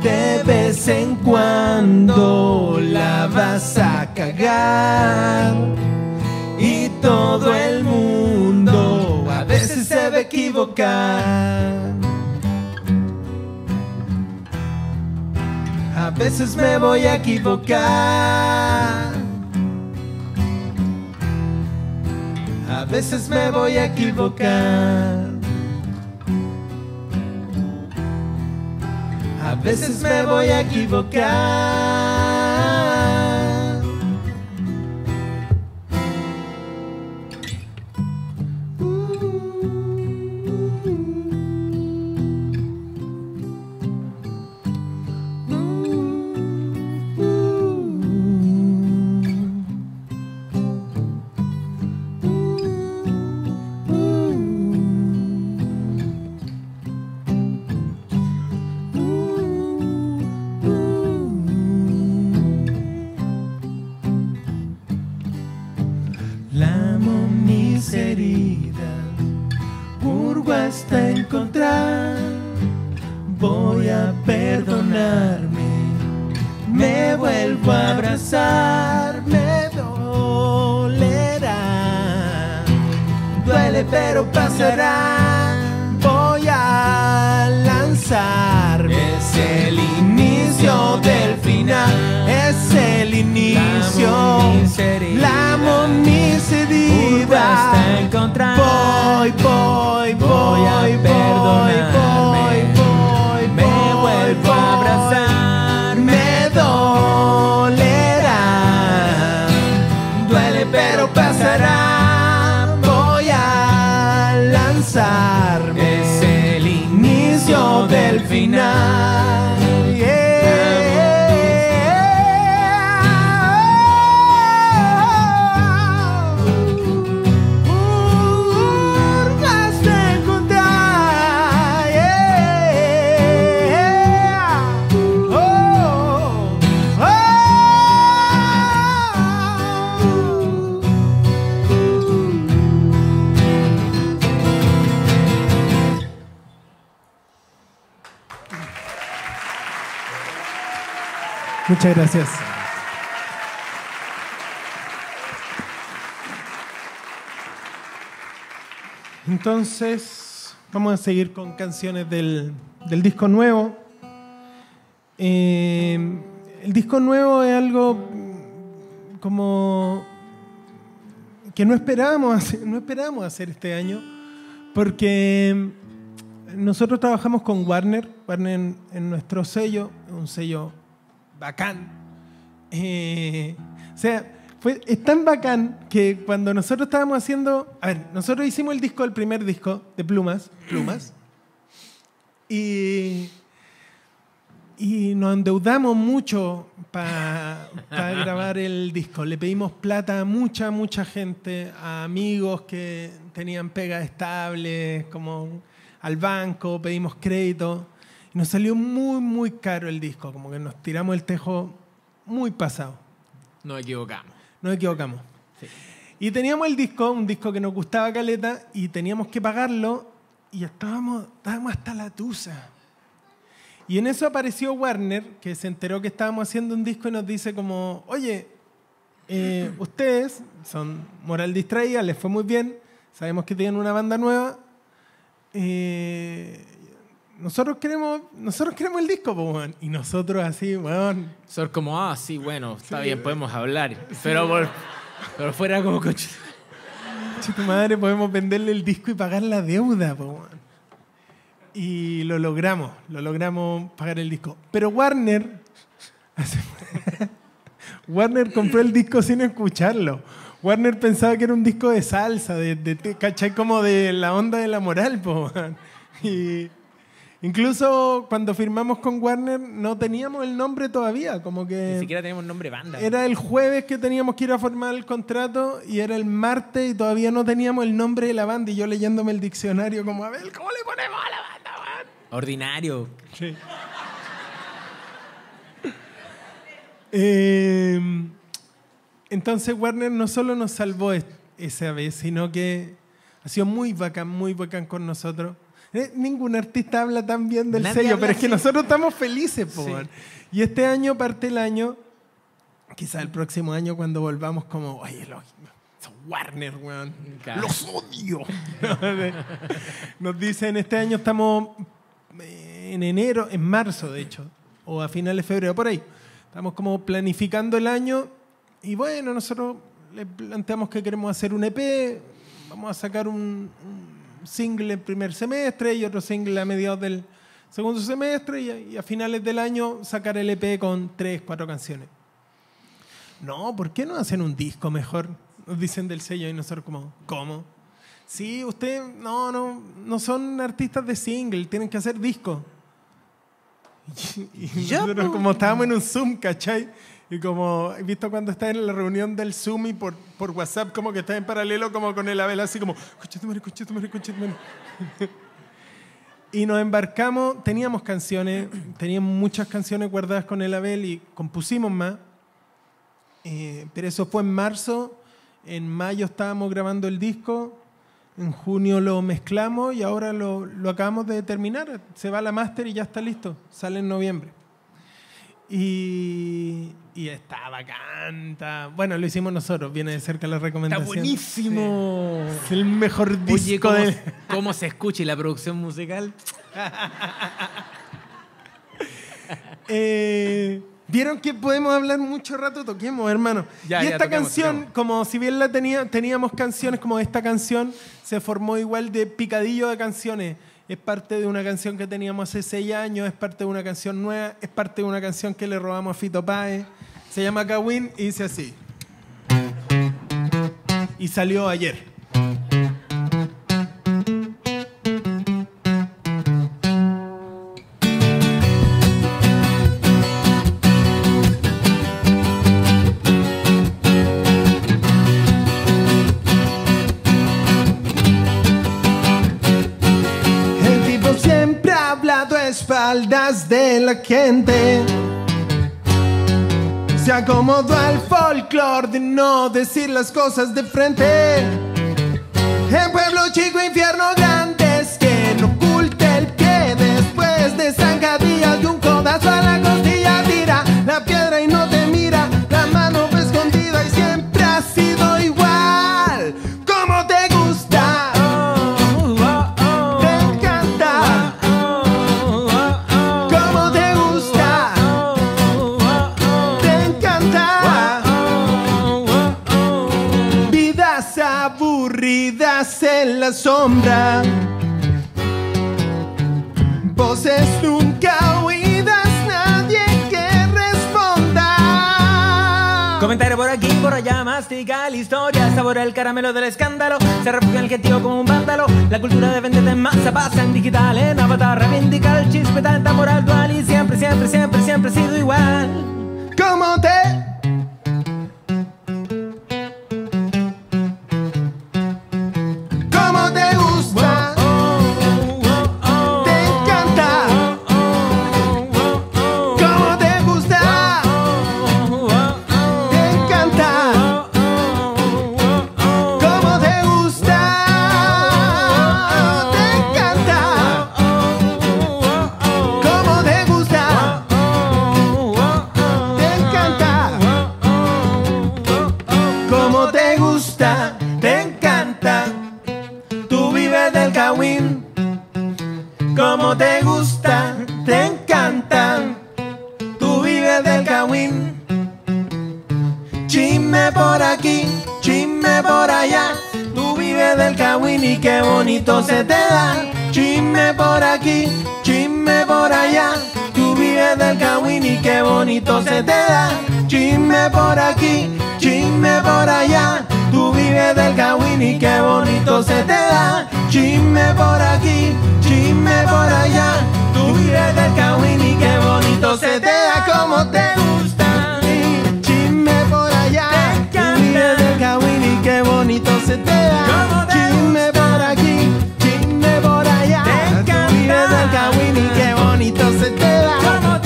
De vez en cuando la vas a cagar y todo el mundo a veces se a equivocar. A veces me voy a equivocar. A veces me voy a equivocar. A veces me voy a equivocar. Seguir con canciones del, del disco nuevo. Eh, el disco nuevo es algo como que no esperábamos hacer, no esperábamos hacer este año, porque nosotros trabajamos con Warner, Warner en, en nuestro sello, un sello bacán. Eh, o sea, fue, es tan bacán que cuando nosotros estábamos haciendo. A ver, nosotros hicimos el disco, el primer disco de Plumas. Plumas. Y. y nos endeudamos mucho para grabar el disco. Le pedimos plata a mucha, mucha gente, a amigos que tenían pegas estables, como al banco, pedimos crédito. Y nos salió muy, muy caro el disco, como que nos tiramos el tejo muy pasado. Nos equivocamos. Nos equivocamos. Y teníamos el disco, un disco que nos gustaba caleta, y teníamos que pagarlo, y estábamos, estábamos hasta la tusa. Y en eso apareció Warner, que se enteró que estábamos haciendo un disco y nos dice como, oye, eh, ustedes son moral distraída, les fue muy bien, sabemos que tienen una banda nueva, eh, nosotros queremos, nosotros queremos el disco, pues, y nosotros así, weón. Son como, ah, sí, bueno, está bien, podemos hablar, pero, por, pero fuera como coche. tu madre, podemos venderle el disco y pagar la deuda, pues, y lo logramos, lo logramos pagar el disco. Pero Warner, Warner compró el disco sin escucharlo. Warner pensaba que era un disco de salsa, de, de ¿cachai? Como de la onda de la moral, po. Y incluso cuando firmamos con Warner no teníamos el nombre todavía, como que... Ni siquiera teníamos nombre banda. Era el jueves que teníamos que ir a formar el contrato y era el martes y todavía no teníamos el nombre de la banda y yo leyéndome el diccionario como, a ver, ¿cómo le ponemos a la banda? Ordinario. Em, entonces Warner no solo nos salvó esa vez, sino que ha sido muy bacán, muy bacán con nosotros. Eh, ningún artista habla tan bien del sello, pero es que nosotros estamos felices, Y este año parte el año, quizá el próximo año cuando volvamos como, oye, los, Warner, weón. Los odio. Nos dicen, este año estamos en enero, en marzo de hecho, o a finales de febrero, por ahí. Estamos como planificando el año y bueno, nosotros le planteamos que queremos hacer un EP, vamos a sacar un, single en primer semestre y otro single a mediados del segundo semestre y a, finales del año sacar el EP con tres, cuatro canciones. No, ¿por qué no hacen un disco mejor? Nos dicen del sello y nosotros como, ¿cómo? Sí, usted, no, no, no son artistas de single, tienen que hacer disco. Y, nosotros como estábamos en un Zoom, ¿cachai? Y como, he visto cuando estás en la reunión del Zoom y por, por WhatsApp, como que estás en paralelo como con el Abel, así como, Y nos embarcamos, teníamos canciones, teníamos muchas canciones guardadas con el Abel y compusimos más. Eh, pero eso fue en marzo. En mayo estábamos grabando el disco en junio lo mezclamos y ahora lo, acabamos de terminar. Se va la máster y ya está listo. Sale en noviembre. Y, y está bacán. Bueno, lo hicimos nosotros. Viene de cerca la recomendación. Está buenísimo. Es el mejor disco ¿cómo, de... ¿cómo se escucha la producción musical? eh... Vieron que podemos hablar mucho rato, toquemos, hermano. y esta canción, como si bien la tenía, teníamos canciones como esta canción, se formó igual de picadillo de canciones. Es parte de una canción que teníamos hace seis años, es parte de una canción nueva, es parte de una canción que le robamos a Fito Páez. Se llama Kawin y dice así. Y salió ayer. espaldas de la gente. Se acomodó al folclore de no decir las cosas de frente. En pueblo chico, infierno grande, es que no oculte el pie después de zancadillas de un codazo a la costilla. Tira la piedra y no te la sombra. Voces nunca oídas, nadie que responda. Comentario por aquí, por allá, mastica la historia, sabor el caramelo del escándalo. Se refugia el gentío como un vándalo. La cultura de venderte en masa pasa en digital, en avatar, reivindica el chispe tan temporal dual y siempre, siempre, siempre, siempre ha sido igual. ¿Cómo te Vives del Kawin y qué bonito se te da. Chisme por aquí, chisme por allá. Tú vives del Kawin y qué bonito se te da. Chisme por aquí, chisme por allá. Tú vives del Kawin y qué bonito se te da. Chisme por aquí, chisme por allá. Tú vives del Kawin y qué bonito se te da. Como te gusta. Chisme por allá. Vives del Kawin y qué bonito se te da. Chisme por aquí, chisme por allá. Tú vives del Kawin y qué bonito se te da.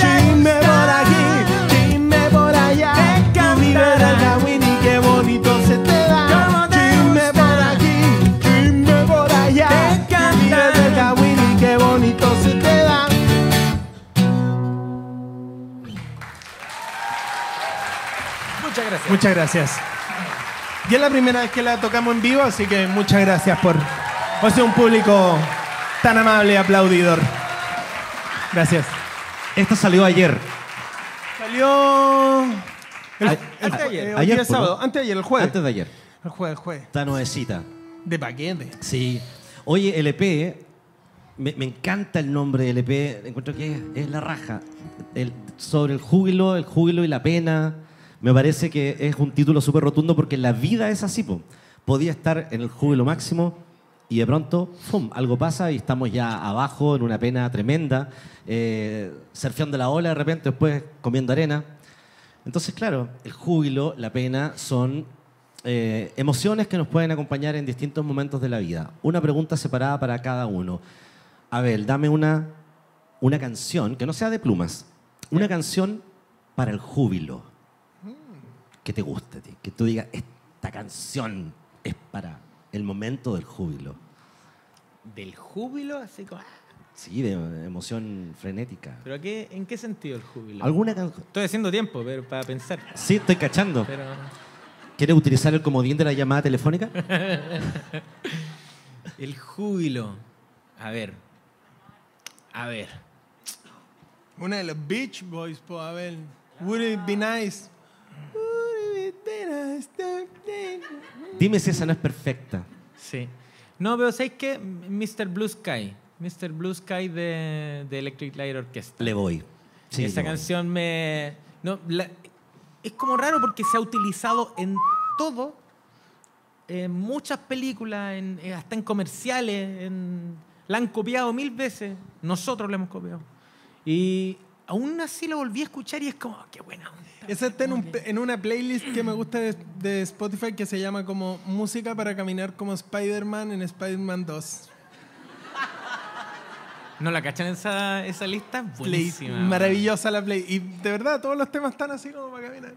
Chisme por aquí, chisme por allá. Tú vives del Kawin y qué bonito se te da. Chisme por aquí, chisme por allá. Tú vives del Kawin y qué bonito se te da. Muchas gracias. Muchas gracias. Y es la primera vez que la tocamos en vivo, así que muchas gracias por, ser un público tan amable y aplaudidor. Gracias. Esta salió ayer. Salió. El, A- el a- jue- eh, ayer, pues, es sábado. ¿no? Antes de ayer, el jueves. Antes de ayer. El jueves, el jueves. Está nuevecita. De paquete. Sí. Oye, LP, me, me encanta el nombre de LP. Encuentro que es, es la raja. El- sobre el júbilo, el júbilo y la pena. Me parece que es un título súper rotundo porque la vida es así. po. Podía estar en el júbilo máximo y de pronto, ¡fum!, algo pasa y estamos ya abajo en una pena tremenda, eh, surfeando la ola de repente, después comiendo arena. Entonces, claro, el júbilo, la pena son eh, emociones que nos pueden acompañar en distintos momentos de la vida. Una pregunta separada para cada uno. A ver, dame una, una canción que no sea de plumas. Una canción para el júbilo. Que te guste, a ti, que tú digas, esta canción es para el momento del júbilo. Del júbilo, así como. Sí, de emoción frenética. ¿Pero qué, en qué sentido el júbilo? ¿Alguna canción? Estoy haciendo tiempo pero para pensar. Sí, estoy cachando. Pero. ¿Quieres utilizar el comodín de la llamada telefónica? El júbilo. A ver. A ver. Una de los Beach Boys, pues, a ver. Would it be nice? Dime si esa no es perfecta. Sí. No, pero ¿sabes qué? Mr. Blue Sky. Mr. Blue Sky de, de Electric Light Orchestra. Le voy. Sí, Esa le voy. canción me... No, la- es como raro porque se ha utilizado en todo, en muchas películas, en- eh, hasta en comerciales, en- la han copiado mil veces, nosotros la hemos copiado. Y aún así lo volví a escuchar y es como, qué buena onda. Esa está en, un pe- en una playlist que me gusta de, de Spotify que se llama como Música para caminar como Spider-Man en Spider-Man 2. ¿No la cachan esa, esa lista? Play- Buenísima. maravillosa la play. Y de verdad, todos los temas están así como para caminar.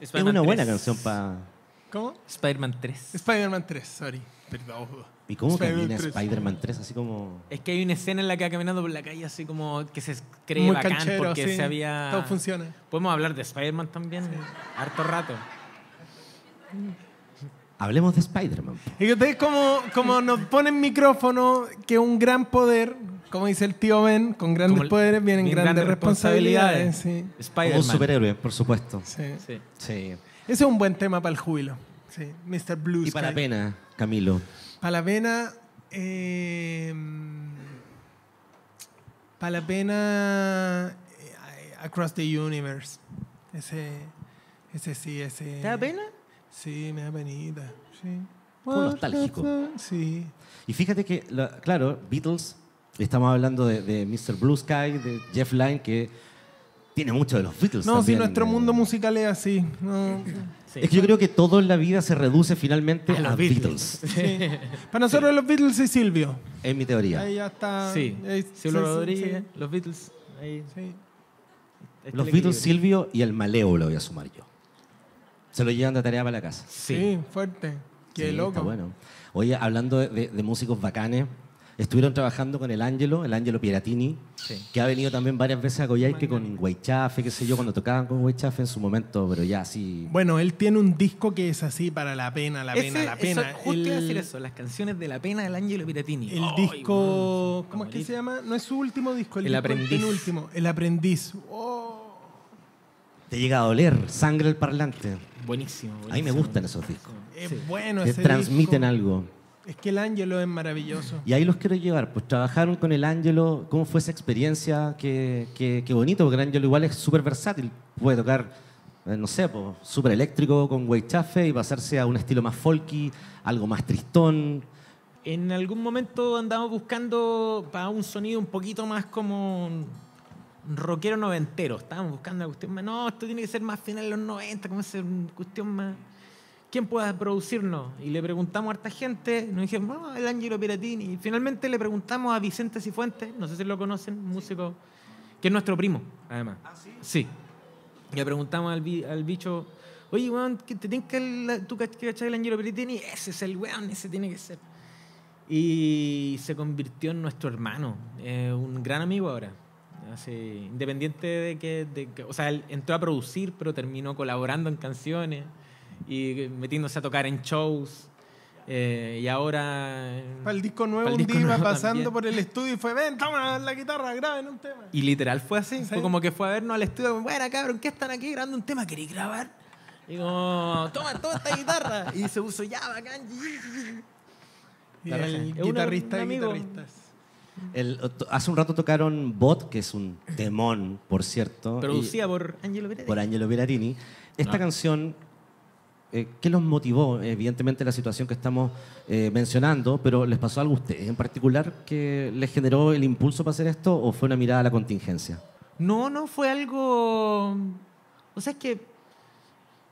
Es una buena 3. canción para... ¿Cómo? Spider-Man 3. Spider-Man 3, sorry. Perdón. ¿Y cómo camina 3. Spider-Man 3 así como...? Es que hay una escena en la que va caminando por la calle así como que se cree Muy bacán canchero, porque sí. se había... Todo funciona. Podemos hablar de Spider-Man también, harto rato. Hablemos de Spider-Man. Y que ustedes como, como nos ponen micrófono, que un gran poder, como dice el tío Ben, con grandes el- poderes vienen bien grandes, grandes responsabilidades. sí. Como un superhéroe, por supuesto. Sí. Sí. Sí. Ese es un buen tema para el júbilo. Sí. Mr. Blue Y para Sky. pena, Camilo. Para la pena. eh, para la pena. eh, Across the Universe. Ese, ese sí, ese. ¿Te da pena? Sí, me da penita. Sí. Como nostálgico. Sí. Y fíjate que, la- claro, Beatles, estamos hablando de, de Mr. Blue Sky, de Jeff Lynne, que tiene mucho de los Beatles. No, si nuestro Eh, mundo musical es así. No. Sí. Es que yo creo que todo en la vida se reduce finalmente a, A los Beatles. Sí. Para nosotros los Beatles y Silvio. Es mi teoría. Ahí ya está. Sí. Ahí- Silvio sí, sí, Rodríguez, los Beatles. Ahí, está Los Beatles. Silvio y el Maleo lo voy a sumar yo. Se lo llevan de tarea para la casa. Sí, Sí. fuerte. Qué Sí, loco. Está bueno. Oye, hablando de, de- de músicos bacanes, estuvieron trabajando con el Ángelo, el Ángelo Pieratini, Sí. que ha venido también varias veces a Coyhaique con Guaychafe, qué sé yo, cuando tocaban con Guaychafe en su momento, pero ya así. Bueno, él tiene un disco que es así para la pena, la pena, la pena. eso, justo iba a decir el, eso, las canciones de la pena del Ángelo Piratini. el disco, ¿cómo es que se llama? No es su último disco, el, El disco Aprendiz. penúltimo, El Aprendiz. Oh. Te llega a doler, sangre el parlante. Buenísimo, A mí me buenísimo. gustan esos discos. Es Sí. bueno Que ese transmiten disco. algo. Es que el Ángelo es maravilloso. Y ahí los quiero llevar. Pues trabajaron con el Ángelo. ¿Cómo fue esa experiencia? Qué, qué- qué bonito, porque el Ángelo igual es súper versátil. Puede tocar, eh, no sé, pues, súper eléctrico con Chafe y pasarse a un estilo más folky, algo más tristón. En algún momento andamos buscando para un sonido un poquito más como un rockero noventero. Estábamos buscando una cuestión más. No, esto tiene que ser más final de los 90, como ser una cuestión más. ¿Quién pueda producirnos? Y le preguntamos a harta gente, nos dijeron, no, el Angelo Piratini. Y finalmente le preguntamos a Vicente Cifuentes, no sé si lo conocen, músico, que es nuestro primo, además. ¿Ah, sí? Sí. Le preguntamos al, al bicho, oye, weón, ¿que ¿te tienes que el, tú cach- que cachai el Angelo Piratini? Ese es el weón, ese tiene que ser. Y se convirtió en nuestro hermano, eh, un gran amigo ahora. Así, independiente de que, de que- o sea, él entró a producir, pero terminó colaborando en canciones y metiéndose a tocar en shows. eh, y ahora. Para el disco nuevo, el un disco día iba pasando también. por el estudio y fue, ven, toma la guitarra, graben un tema. Y literal fue así. Sí. Fue como que fue a vernos al estudio. como, Bueno, cabrón, ¿qué están aquí grabando un tema? ¿Queréis grabar? Y como, toma, toma esta guitarra. Y se puso ya, bacán. Y La el guitarrista un y guitarristas. El- hace un rato tocaron Bot, que es un temón, por cierto. Producida por Angelo Pérez. por Angelo Piratini. Esta Ah. canción, eh, ¿qué los motivó? Evidentemente la situación que estamos eh, mencionando, pero ¿les pasó algo a ustedes en particular que les generó el impulso para hacer esto o fue una mirada a la contingencia? No, no, fue algo. O sea, es que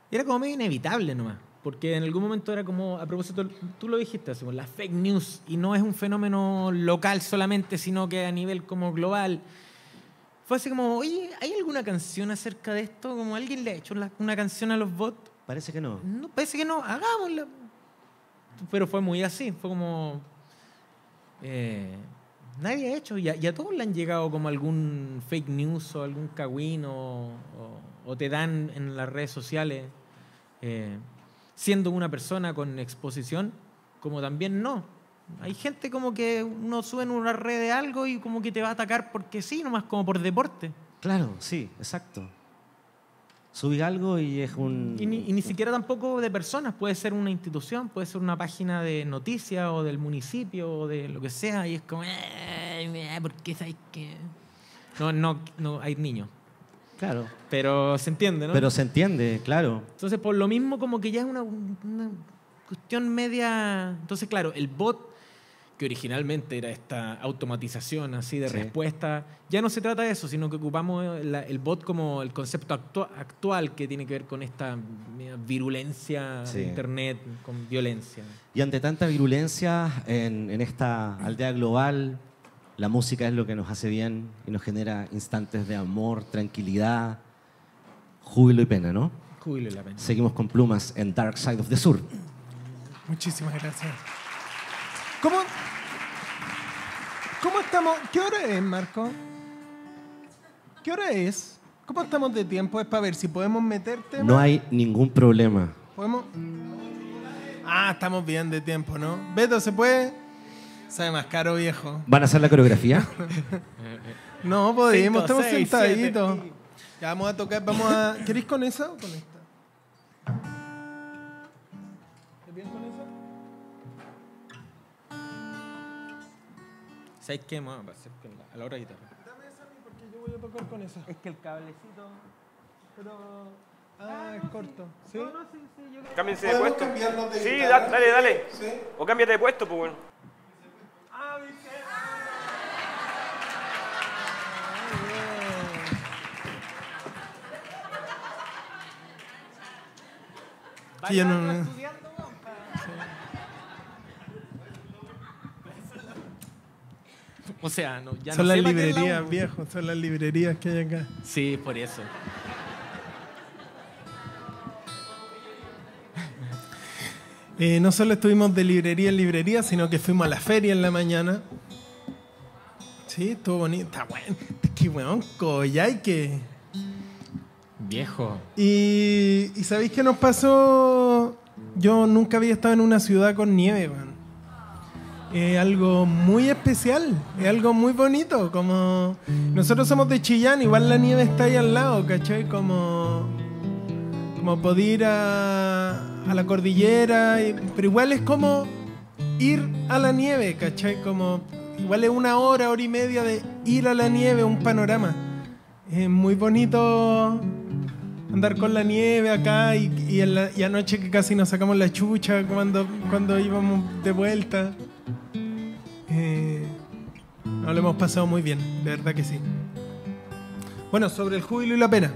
era como medio inevitable nomás. Porque en algún momento era como, a propósito, tú lo dijiste, así, la fake news, y no es un fenómeno local solamente, sino que a nivel como global. Fue así como, oye, ¿hay alguna canción acerca de esto? Como alguien le ha hecho una canción a los bots. Parece que no. No, parece que no, hagámosla. Pero fue muy así, fue como. eh, nadie ha hecho, y a, y a todos le han llegado como algún fake news o algún cagüín o, o- o te dan en las redes sociales, eh, siendo una persona con exposición, como también no. Hay gente como que uno sube en una red de algo y como que te va a atacar porque sí, nomás como por deporte. Claro, sí, exacto. Subí algo y es un... Y ni, y ni siquiera tampoco de personas, puede ser una institución, puede ser una página de noticias o del municipio o de lo que sea, y es como, "Ay, mira, ¿por qué sabes que...? No, no, no, hay niños, Claro. pero se entiende, ¿no? Pero se entiende, claro. Entonces, por lo mismo, como que ya es una, una cuestión media... Entonces, claro, el bot, que originalmente era esta automatización así de Sí. respuesta, ya no se trata de eso, sino que ocupamos la- el bot como el concepto actua- actual que tiene que ver con esta virulencia Sí. de Internet, con violencia. Y ante tanta virulencia en, en esta aldea global, la música es lo que nos hace bien y nos genera instantes de amor, tranquilidad, júbilo y pena, ¿no? Júbilo y la pena. Seguimos con plumas en Dark Side of the Sur. Muchísimas gracias. ¿Cómo, ¿Cómo estamos? ¿Qué hora es, Marco? ¿Qué hora es? ¿Cómo estamos de tiempo? Es para ver si podemos meterte. No hay ningún problema. ¿Podemos? Ah, estamos bien de tiempo, ¿no? Beto, ¿se puede? Sabe más caro, viejo. ¿Van a hacer la coreografía? No, podemos, Cinco, estamos seis, sentaditos. Ya vamos a tocar, vamos a... ¿Queréis con esa o con esta? ¿Sabes qué? Vamos a hacer con la, a la otra guitarra. Dame esa a mí porque yo voy a tocar con esa. Es que el cablecito... Pero. Ah, es corto. ¿Sí? Cámbiense de ¿Podemos puesto. de Sí, guitarra? da- dale, dale. Sí. O cámbiate de puesto, pues bueno. Ah, ¿viste? Que yo no- O sea, no, ya son no las la librerías, U. viejo, son las librerías que hay acá. Sí, por eso. Eh, no solo estuvimos de librería en librería, sino que fuimos a la feria en la mañana. Sí, estuvo bonito. Está bueno. Qué weón, que Viejo. Y, y ¿sabéis qué nos pasó? Yo nunca había estado en una ciudad con nieve, weón. Es algo muy especial, es algo muy bonito. Como nosotros somos de Chillán, igual la nieve está ahí al lado, ¿cachai? Como, como poder ir a, la cordillera, y- pero igual es como ir a la nieve, ¿cachai? Como igual es una hora, hora y media de ir a la nieve, un panorama. Es muy bonito andar con la nieve acá y, y, la- y anoche que casi nos sacamos la chucha cuando, cuando íbamos de vuelta. Nos lo hemos pasado muy bien, de verdad que sí. Bueno, sobre el júbilo y la pena.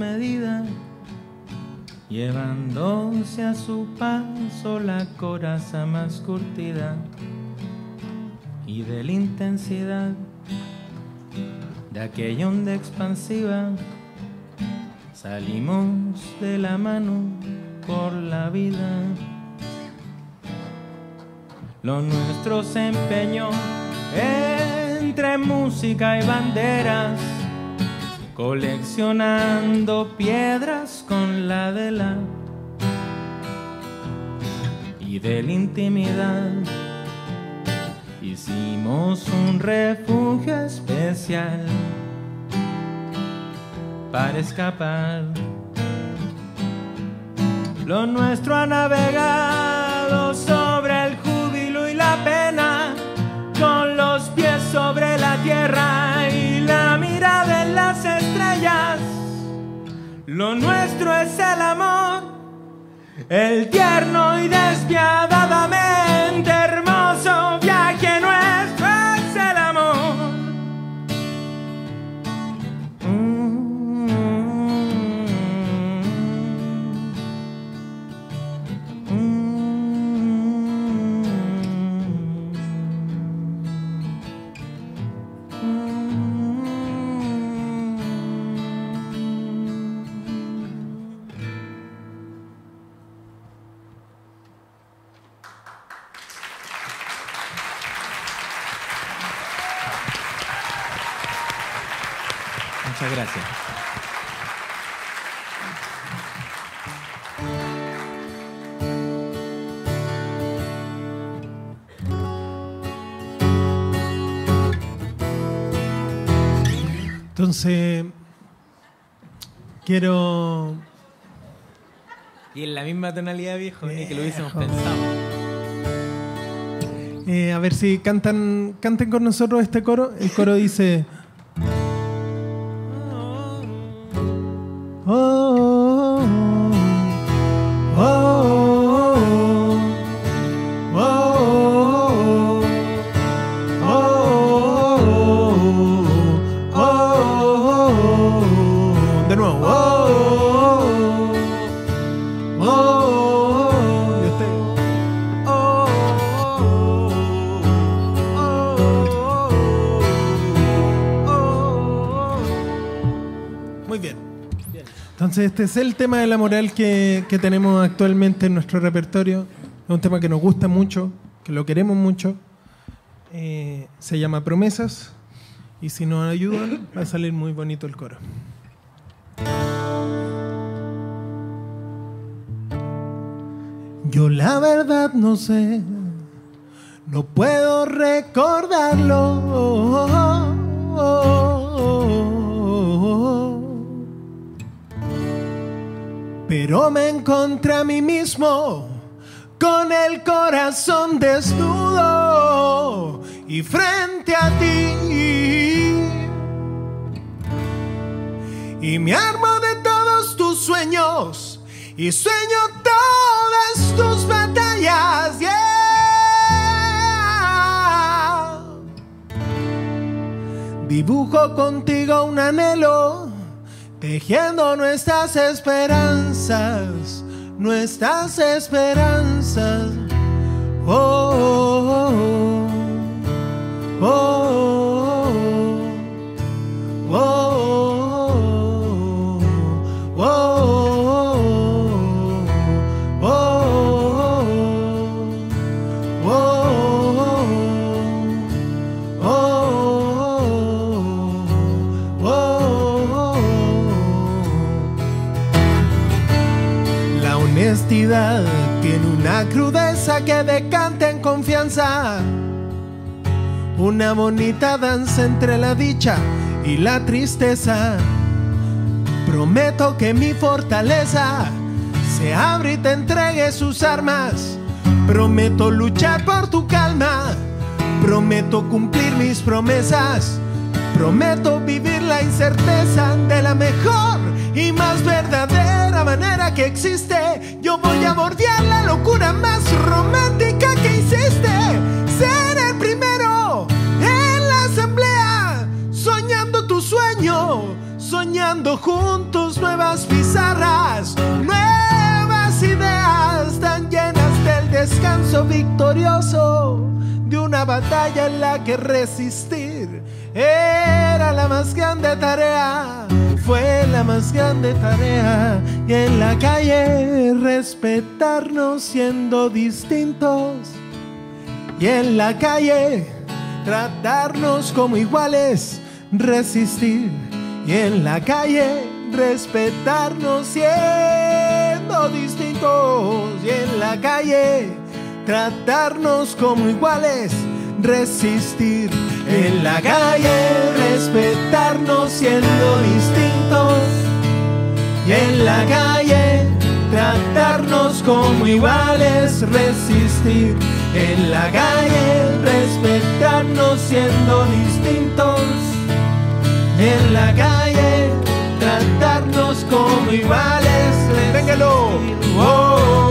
Desmedida, llevándose a su paso la coraza más curtida y de la intensidad de aquella onda expansiva. Salimos de la mano por la vida. Lo nuestro se empeñó entre música y banderas, coleccionando piedras con la vela y de la intimidad. Hicimos un refugio especial para escapar. Lo nuestro ha navegado sobre el júbilo y la pena, con los pies sobre la tierra Lo nuestro es el amor, el tierno y despiadadamente hermoso viaje Entonces, quiero Y en la misma tonalidad, viejo, ni que lo hubiésemos pensado. eh, a ver si cantan, canten con nosotros este coro. El coro dice. Oh, oh, este es el tema de la moral que, tenemos actualmente en nuestro repertorio. Es un tema que nos gusta mucho, que lo queremos mucho. Eh, se llama Promesas y si nos ayudan va a salir muy bonito el coro. Yo la verdad no sé, no puedo recordarlo. Pero me encontré a mí mismo con el corazón desnudo y frente a ti. Y me armo de todos tus sueños y sueño todas tus batallas. Dibujo contigo un anhelo, tejiendo nuestras esperanzas, nuestras esperanzas. Oh, oh, oh, oh, oh, oh, una crudeza que decanta en confianza. Una bonita danza entre la dicha y la tristeza. Prometo que mi fortaleza se abre y te entregue sus armas. Prometo luchar por tu calma. Prometo cumplir mis promesas. Prometo vivir la incerteza de la mejor y más verdadera manera que existe. Voy a bordear la locura más romántica que hiciste. Ser el primero en la asamblea, soñando tu sueño, soñando juntos nuevas pizarras, nuevas ideas tan llenas del descanso victorioso de una batalla en la que resistir era la más grande tarea, fue la más grande tarea y en la calle respetarnos siendo distintos. Y en la calle tratarnos como iguales, resistir. Y en la calle respetarnos siendo distintos. Y en la calle tratarnos como iguales, resistir en la calle respetarnos siendo distintos y en la calle tratarnos como iguales, resistir. En la calle respetarnos siendo distintos. Y en la calle tratarnos como iguales, Véngalo. Oh, oh, oh,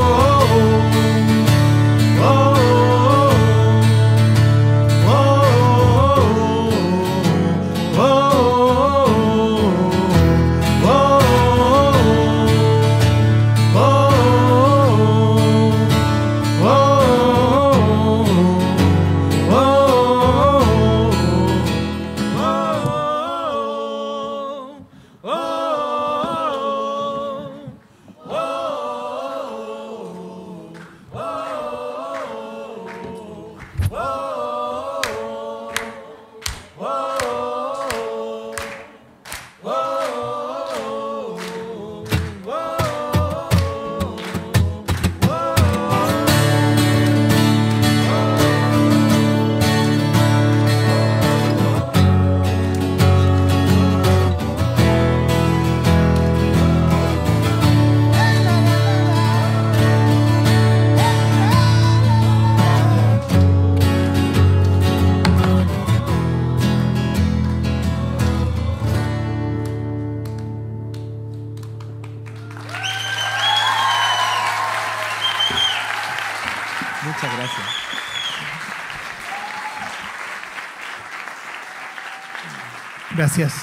Gracias.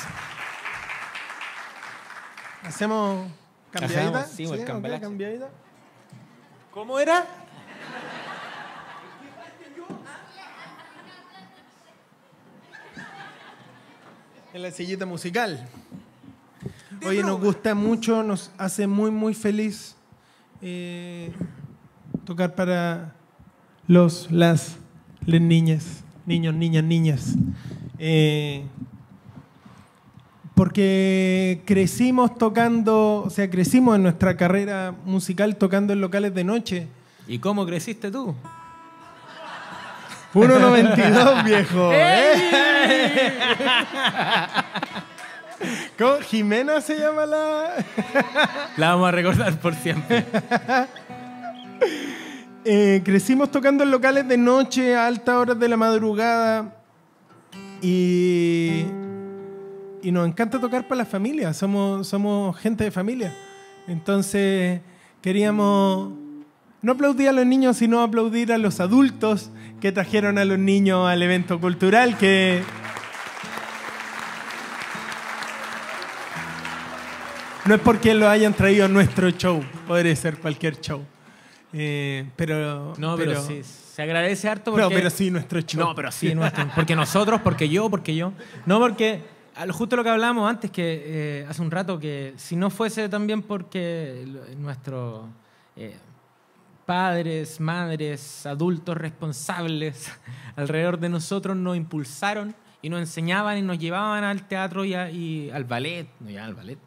¿Hacemos cambiadita? Hacemos, sí, el ok, cambalache. cambiadita. ¿Cómo era? En la sillita musical. Oye, nos gusta mucho, nos hace muy, muy feliz eh, tocar para los, las, les niñas, niños, niñas, niñas. Eh, porque crecimos tocando, o sea, crecimos en nuestra carrera musical tocando en locales de noche. ¿Y cómo creciste tú? 1.92, viejo. ¿eh? ¿Cómo? ¿Jimena se llama la...? La vamos a recordar por siempre. Eh, crecimos tocando en locales de noche a altas horas de la madrugada y, y nos encanta tocar para la familia, somos, somos gente de familia. Entonces queríamos no aplaudir a los niños, sino aplaudir a los adultos que trajeron a los niños al evento cultural que... No es porque lo hayan traído a nuestro show, podría ser cualquier show. Eh, pero, No, pero, sí, se agradece harto porque... No, pero sí, nuestro show. No, pero sí, nuestro. Porque nosotros, porque yo, porque yo. No, porque justo lo que hablábamos antes, que eh, hace un rato, que si no fuese también porque nuestros eh, padres, madres, adultos responsables alrededor de nosotros nos impulsaron y nos enseñaban y nos llevaban al teatro y, a- al ballet, no ya al ballet,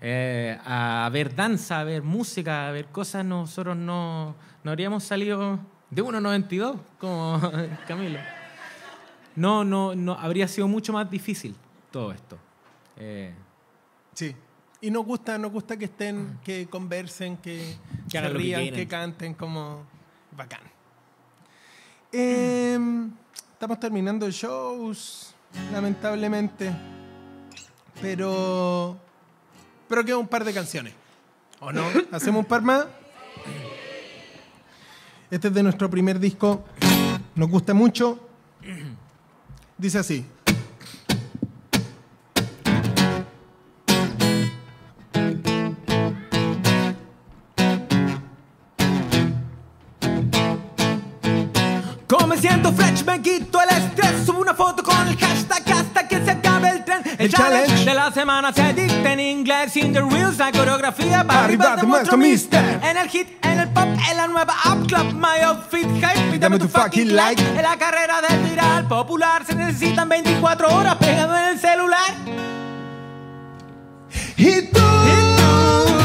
eh, a ver danza, a ver música, a ver cosas, nosotros no, no habríamos salido de 1,92 como Camilo. No, no, no, habría sido mucho más difícil todo esto. Eh, Sí. Y nos gusta, nos gusta que estén, que conversen, que, Que se rían, que canten como bacán. Em, estamos terminando shows, lamentablemente. Pero. Pero queda un par de canciones. ¿O no? ¿Hacemos un par más? Este es de nuestro primer disco. Nos gusta mucho. Dice así. Me quito el estrés Subo una foto con el hashtag hasta que se acabe el tren. El, El challenge. de la semana se dicta en inglés In the reels, la coreografía para Arriba nuestro nuestro mister. En el hit, en el pop, en la nueva up club My outfit hype, y Dame tu fucking like. En la carrera del viral popular Se necesitan 24 horas pegado en el celular. Y tú, Y tú,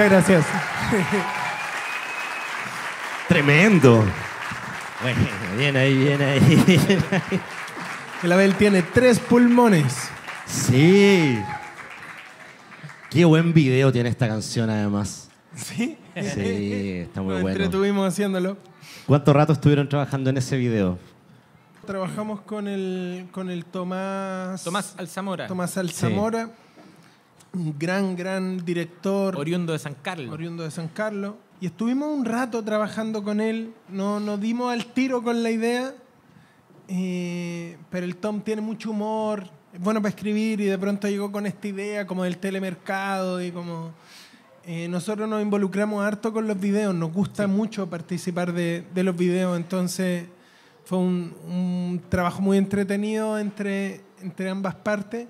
Muchas gracias. Tremendo. Bueno, bien ahí, bien ahí. bien ahí. El Abel tiene tres pulmones. Sí. Qué buen video tiene esta canción además. ¿Sí? Sí, está muy Nos bueno. entretuvimos haciéndolo. ¿Cuánto rato estuvieron trabajando en ese video? Trabajamos con el, con el Tomás... Tomás Alzamora, Tomás Alzamora, un gran, gran director. oriundo de San Carlos. oriundo de San Carlos. Y estuvimos un rato trabajando con él. No nos dimos al tiro con la idea. eh, pero el Tom tiene mucho humor. Es bueno para escribir y de pronto llegó con esta idea como del telemercado y como... eh, nosotros nos involucramos harto con los videos. Nos gusta mucho participar de, de los videos. Entonces fue un, un trabajo muy entretenido entre, entre ambas partes.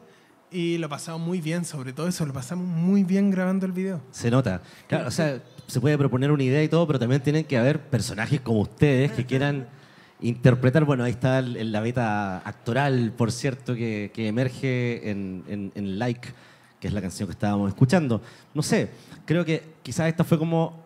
Y lo pasamos muy bien, sobre todo eso, lo pasamos muy bien grabando el video. Se nota. Claro, o sea, se puede proponer una idea y todo, pero también tienen que haber personajes como ustedes que quieran interpretar. Bueno, ahí está la beta actoral, por cierto, que, que emerge en, en- Like, que es la canción que estábamos escuchando. No sé, creo que quizás esta fue como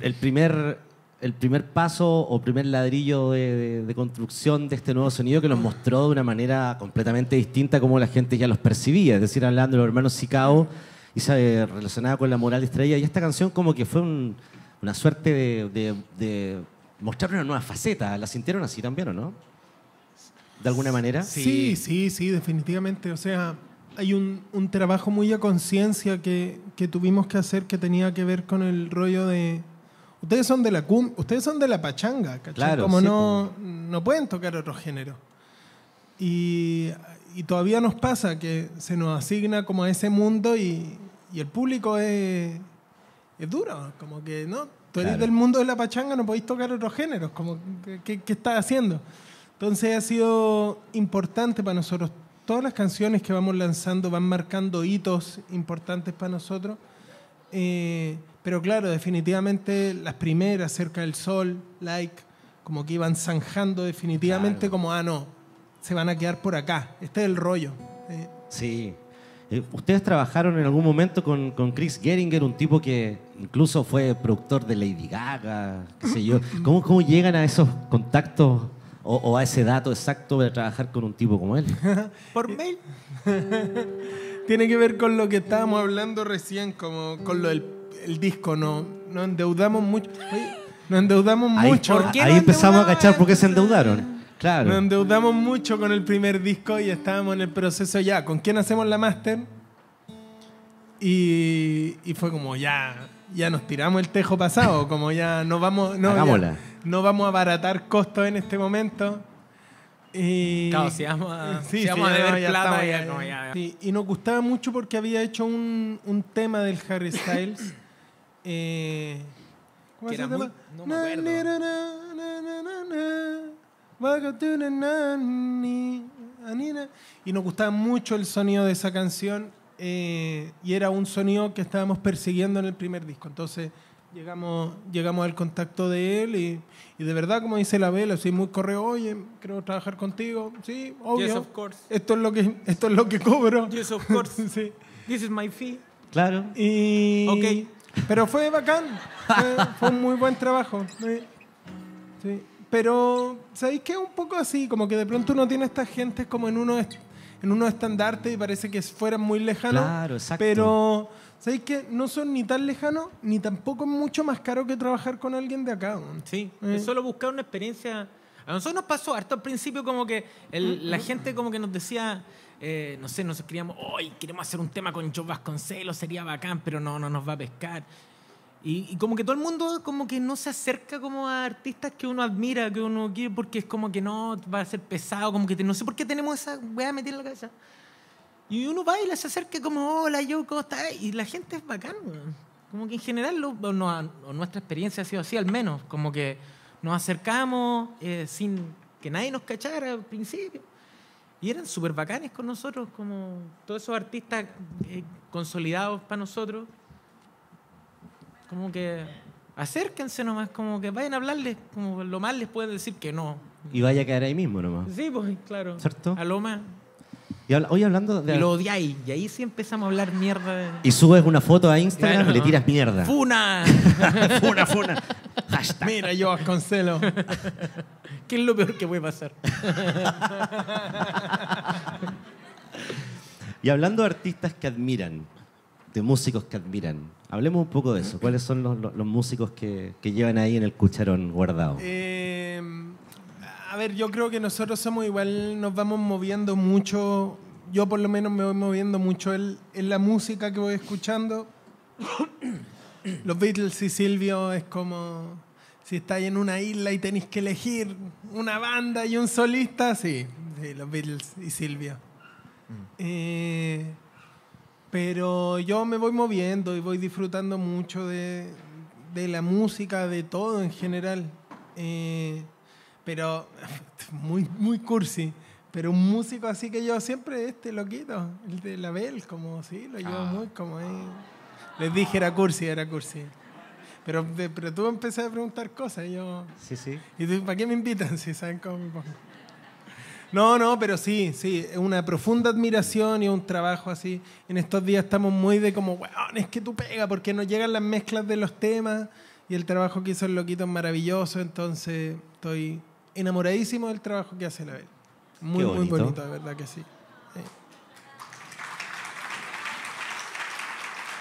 el primer, el primer paso o primer ladrillo de, construcción de este nuevo sonido que nos mostró de una manera completamente distinta como la gente ya los percibía. Es decir, hablando de los hermanos Sicao y se relacionada con la moral distraída. Y esta canción como que fue un- una suerte de mostrar una nueva faceta. ¿La sintieron así también o no? De alguna manera. Sí, sí, sí, definitivamente. O sea, hay un, un trabajo muy a conciencia que, que tuvimos que hacer que tenía que ver con el rollo de... Ustedes son de la cum, ustedes son de la pachanga, ¿cachai? Claro, Como sí, no, no pueden tocar otro género. Y, y todavía nos pasa que se nos asigna como a ese mundo y, y el público es, es duro. Como que, ¿no? Tú eres Claro. del mundo de la pachanga, no podéis tocar otros géneros. Como, ¿qué, qué, qué estás haciendo? Entonces ha sido importante para nosotros. Todas las canciones que vamos lanzando van marcando hitos importantes para nosotros. Eh, pero claro, definitivamente las primeras, Cerca del Sol, Like, como que iban zanjando definitivamente Claro. como, ah, no, se van a quedar por acá. Este es el rollo. Eh, Sí. Eh, Ustedes trabajaron en algún momento con, con Chris Geringer, un tipo que incluso fue productor de Lady Gaga, qué sé yo. ¿Cómo, cómo llegan a esos contactos o, o a ese dato exacto de trabajar con un tipo como él? Por mail. Tiene que ver con lo que estábamos hablando recién, como con lo del el disco. No, nos endeudamos mucho. Oye, nos endeudamos Ahí, mucho. ahí empezamos a cachar por qué se endeudaron. Nos Claro. endeudamos mucho con el primer disco y estábamos en el proceso ya. ¿Con quién hacemos la máster? Y, y fue como ya, ya nos tiramos el tejo pasado, como ya no vamos, no, ya no vamos a abaratar costos en este momento. Y, Claro, si vamos a- Sí, si vamos a no, deber ya plata, estamos, ya no, ya- Sí, y nos gustaba mucho porque había hecho un, un tema del Harry Styles. Eh, ¿Cómo Que se era llama? muy- no me acuerdo. Y nos gustaba mucho el sonido de esa canción eh, y era un sonido que estábamos persiguiendo en el primer disco. Entonces llegamos, llegamos al contacto de él y, y de verdad, como dice la vela, así muy correo, oye, quiero trabajar contigo. Sí, obvio. Yes, of course. Esto es lo que, esto es lo que cobro. Yes, of course. Sí. This is my fee. Claro. Y, Ok. Pero fue bacán. Fue, fue un muy buen trabajo. Sí. Sí. Pero, ¿sabéis qué? Un poco así, como que de pronto uno tiene estas gentes como en unos, en unos estandartes y parece que fueran muy lejanos. Claro, exacto. Pero, ¿sabéis qué? No son ni tan lejanos, ni tampoco mucho más caro que trabajar con alguien de acá. weón. Sí, Eh. es solo buscar una experiencia. A nosotros nos pasó harto al principio como que el- la gente como que nos decía, eh, no sé, nos escribíamos, hoy queremos hacer un tema con Joe Vasconcelos, sería bacán, pero no, no nos va a pescar. Y, y como que todo el mundo como que no se acerca como a artistas que uno admira, que uno quiere, porque es como que no, va a ser pesado, como que te- no sé por qué tenemos esa weá metida en la cabeza. Y uno va y les acerca como, hola, yo, ¿cómo estás? Y la gente es bacán. Como que en general, lo- no- nuestra experiencia ha sido así al menos. Como que nos acercamos eh, sin que nadie nos cachara al principio. Y eran súper bacanes con nosotros, como todos esos artistas eh, consolidados para nosotros. Como que acérquense nomás, como que vayan a hablarles, como lo más les pueden decir que no. Y vaya a quedar ahí mismo nomás. Sí, pues claro. ¿Cierto? A lo más. Y habla- hoy hablando de... Y lo odiáis. Y ahí sí empezamos a hablar mierda. Y subes una foto a Instagram Claro. y le tiras mierda. ¡Funa! funa, funa. Hashtag. Mira, yo Vasconcelo. ¿Qué es lo peor que puede pasar? Y hablando de artistas que admiran, de músicos que admiran, hablemos un poco de eso. ¿Cuáles son los, los- los músicos que, que llevan ahí en el cucharón guardado? Eh, ver, yo creo que nosotros somos igual, nos vamos moviendo mucho. Yo por lo menos me voy moviendo mucho en, en la música que voy escuchando. Los Beatles y Silvio es como si estáis en una isla y tenéis que elegir una banda y un solista, sí, sí, los Beatles y Silvio. Eh, pero yo me voy moviendo y voy disfrutando mucho de, de la música, de todo en general. Eh, pero muy, muy cursi. Pero un músico así que yo siempre este loquito, el de la Bell, como sí, lo llevo muy como ahí. Les dije era cursi, era cursi. Pero, de- pero tú empecé a preguntar cosas y yo... Sí, sí. ¿Y tú, para qué me invitan si saben cómo me pongo? No, no, pero sí, sí, una profunda admiración y un trabajo así. En estos días estamos muy de como, weón, es que tú pega, porque nos llegan las mezclas de los temas y el trabajo que hizo el loquito es maravilloso, entonces estoy enamoradísimo del trabajo que hace la Bel. Muy, Qué muy bonito. bonito, de verdad que sí. Sí.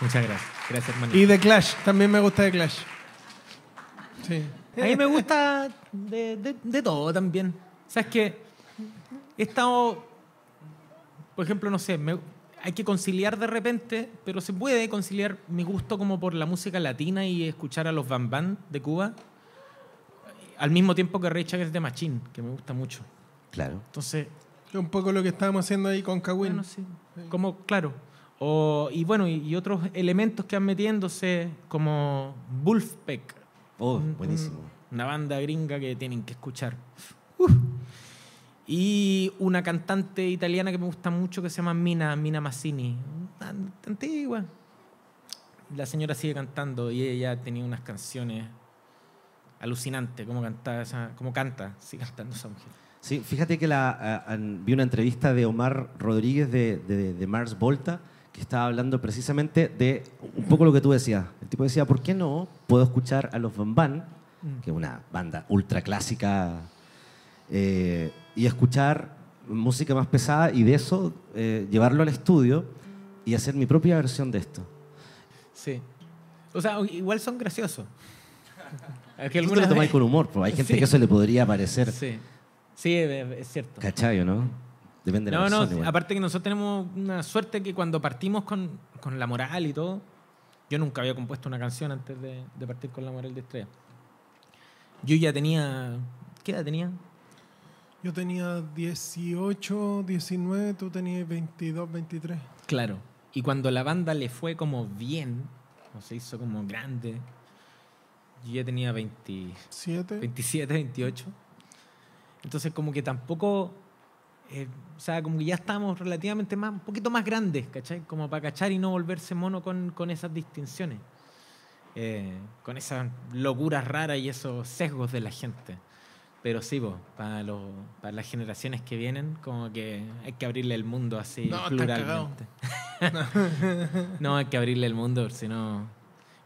Muchas gracias. Gracias, hermanito. Y The Clash, también me gusta The Clash. Sí. A mí me gusta de, de- de todo también. O sea, es que he estado, por ejemplo, no sé, me- hay que conciliar de repente, pero se puede conciliar mi gusto como por la música latina y escuchar a los Van Van de Cuba, al mismo tiempo que Rage Against the Machine, que me gusta mucho. Claro. Entonces, Es un poco lo que estábamos haciendo ahí con Kawin. bueno, sí, como, claro. O, y bueno, y, y otros elementos que han metiéndose como Wolfpack, Oh, buenísimo. una banda gringa que tienen que escuchar. Uf. Y una cantante italiana que me gusta mucho que se llama Mina, Mina Massini. An- Antigua. La señora sigue cantando y ella tenía unas canciones alucinantes, como canta, esa, como canta, sigue cantando esa mujer. Sí, fíjate que la, a- vi una entrevista de Omar Rodríguez de, de- de Mars Volta que estaba hablando precisamente de un poco lo que tú decías. El tipo decía, ¿por qué no puedo escuchar a los Van Van, que es una banda ultra clásica, eh, y escuchar música más pesada y de eso eh, llevarlo al estudio y hacer mi propia versión de esto? Sí. O sea, igual son graciosos. Es que Tú te lo tomáis con humor, pero hay gente Sí. que eso le podría parecer Sí, sí es, cierto. cachayo, ¿no? Depende de la No, no, persona. igual. aparte que nosotros tenemos una suerte que cuando partimos con, con La Moral y todo, yo nunca había compuesto una canción antes de, de partir con La Moral de Estrella. Yo ya tenía, ¿qué edad tenía? Yo tenía 18, 19, tú tenías 22, 23. Claro. Y cuando la banda le fue como bien, o se hizo como grande, yo ya tenía 20, 7. 27, 28. Entonces como que tampoco, eh, o sea, como que ya estábamos relativamente más, un poquito más grandes, ¿cachai? Como para cachar y no volverse mono con, con esas distinciones, eh, con esas locuras raras y esos sesgos de la gente. Pero sí, po, para, los, para las generaciones que vienen, como que hay que abrirle el mundo así No, pluralmente. no, hay que abrirle el mundo, si no...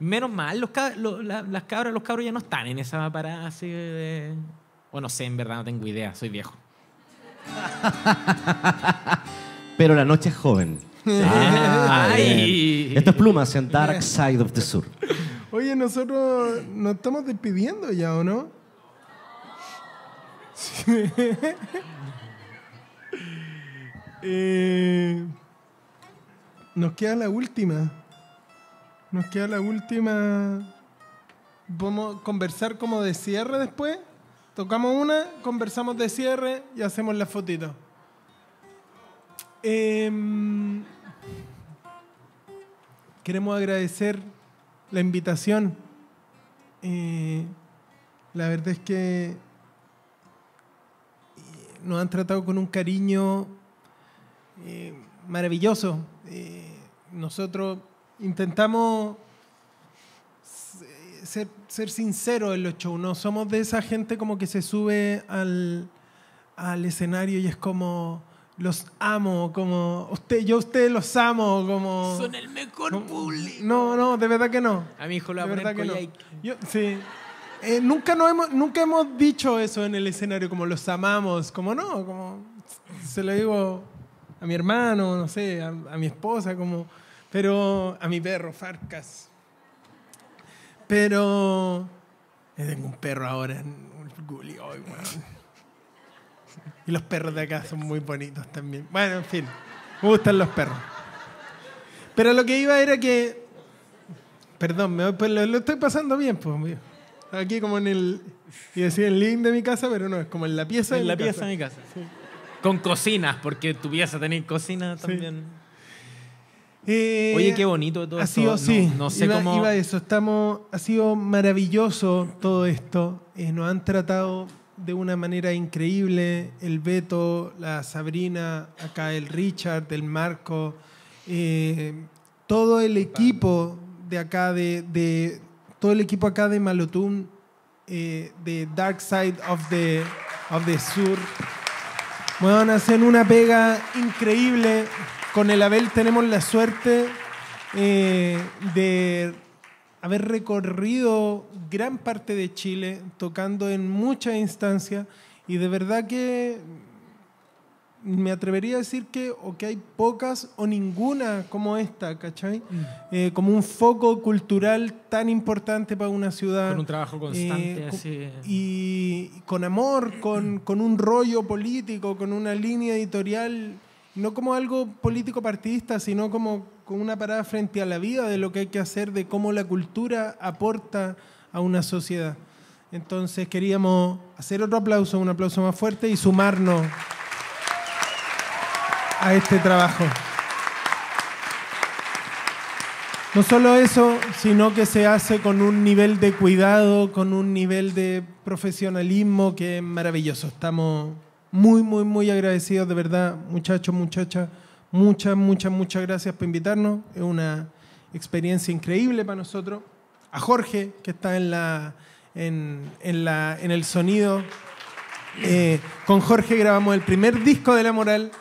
Menos mal, los cab- lo- la- las cabras, los cabros ya no están en esa parada así de... O no sé, en verdad no tengo idea, soy viejo. Pero la noche es joven. Ah, Ay. Esto es Plumas en Dark Side of the Sur. Oye, nosotros nos estamos despidiendo ya, ¿o no? Sí. Eh, nos queda la última. Nos queda la última. Vamos a conversar como de cierre después. Tocamos una, conversamos de cierre y hacemos la fotito. Em, queremos agradecer la invitación. Eh, la verdad es que eh, nos han tratado con un cariño eh, maravilloso. Nosotros intentamos se- ser, ser sinceros en los shows. No somos de esa gente como que se sube al, al escenario y es como los amo, como usted, yo a ustedes los amo, como Son el mejor bully. no, no, de verdad que no. A mi hijo lo De verdad que no. Yo- sí. Eh, nunca, no hemos, nunca hemos dicho eso en el escenario, como los amamos, como no, como se lo digo a mi hermano, no sé, a, a mi esposa, como, pero a mi perro, Farcas. Pero eh, tengo un perro ahora, un ay, weón. Y los perros de acá son muy bonitos también. Bueno, en fin, me gustan los perros. Pero lo que iba era que Perdón, me pues lo, lo estoy pasando bien, pues. Aquí como en el... Y decir el link de mi casa, pero no, es como en la pieza de En la mi pieza casa. de mi casa. Con cocinas, porque tu pieza tenés cocina también. Eh, Oye, qué bonito todo ha esto. sido, No- sí. no sé iba, cómo- iba eso. Estamos, ha sido maravilloso todo esto. Eh, nos han tratado de una manera increíble. El Beto, la Sabrina, acá el Richard, el Marco, eh, todo el equipo de acá, de, de- todo el equipo acá de Malotún, eh, de Dark Side of the, of the Sur. Bueno, hacen una pega increíble. Con el Abel tenemos la suerte eh, de haber recorrido gran parte de Chile, tocando en muchas instancias, y de verdad que me atrevería a decir que o que hay pocas o ninguna como esta, ¿cachai? Eh, como un foco cultural tan importante para una ciudad. Con un trabajo constante, Eh, así. Y con amor, con, con un rollo político, con una línea editorial, no como algo político partidista, sino como con una parada frente a la vida de lo que hay que hacer, de cómo la cultura aporta a una sociedad. Entonces queríamos hacer otro aplauso, un aplauso más fuerte y sumarnos a este trabajo. No solo eso, sino que se hace con un nivel de cuidado, con un nivel de profesionalismo que es maravilloso. Estamos muy, muy, muy agradecidos, de verdad, muchachos, muchachas. Muchas, muchas, muchas gracias por invitarnos. Es una experiencia increíble para nosotros. A Jorge, que está en, la, en, en la, en el sonido. Eh, con Jorge grabamos el primer disco de La Moral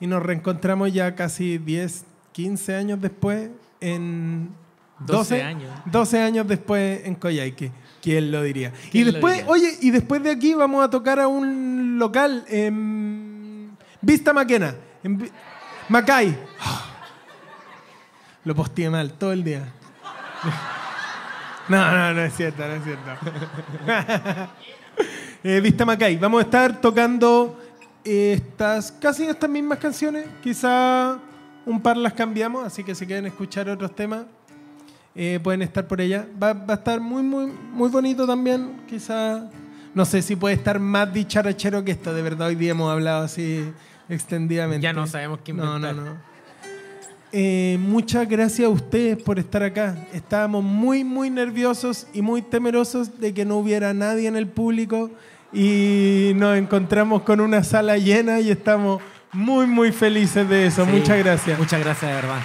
y nos reencontramos ya casi 10, 15 años después en 12 años. 12 años después en Coyhaique. ¿Quién lo diría? Y ¿Quién lo después, diría? oye, y después de aquí vamos a tocar a un local en Vista Maquena, en Macay. Lo posteé mal todo el día. No, no, no es cierto, no es cierto. Eh, Vista Macay. Vamos a estar tocando estas, casi estas mismas canciones. Quizá un par las cambiamos, así que si quieren escuchar otros temas, eh, pueden estar por allá. Va, va a estar muy, muy, muy bonito también. Quizá, no sé si puede estar más dicharachero que esto. De verdad, hoy día hemos hablado así extendidamente. Ya no sabemos qué No, no, no. Eh, muchas gracias a ustedes por estar acá. Estábamos muy, muy nerviosos y muy temerosos de que no hubiera nadie en el público y nos encontramos con una sala llena y estamos muy, muy felices de eso. Sí, Muchas gracias. Muchas gracias, de verdad.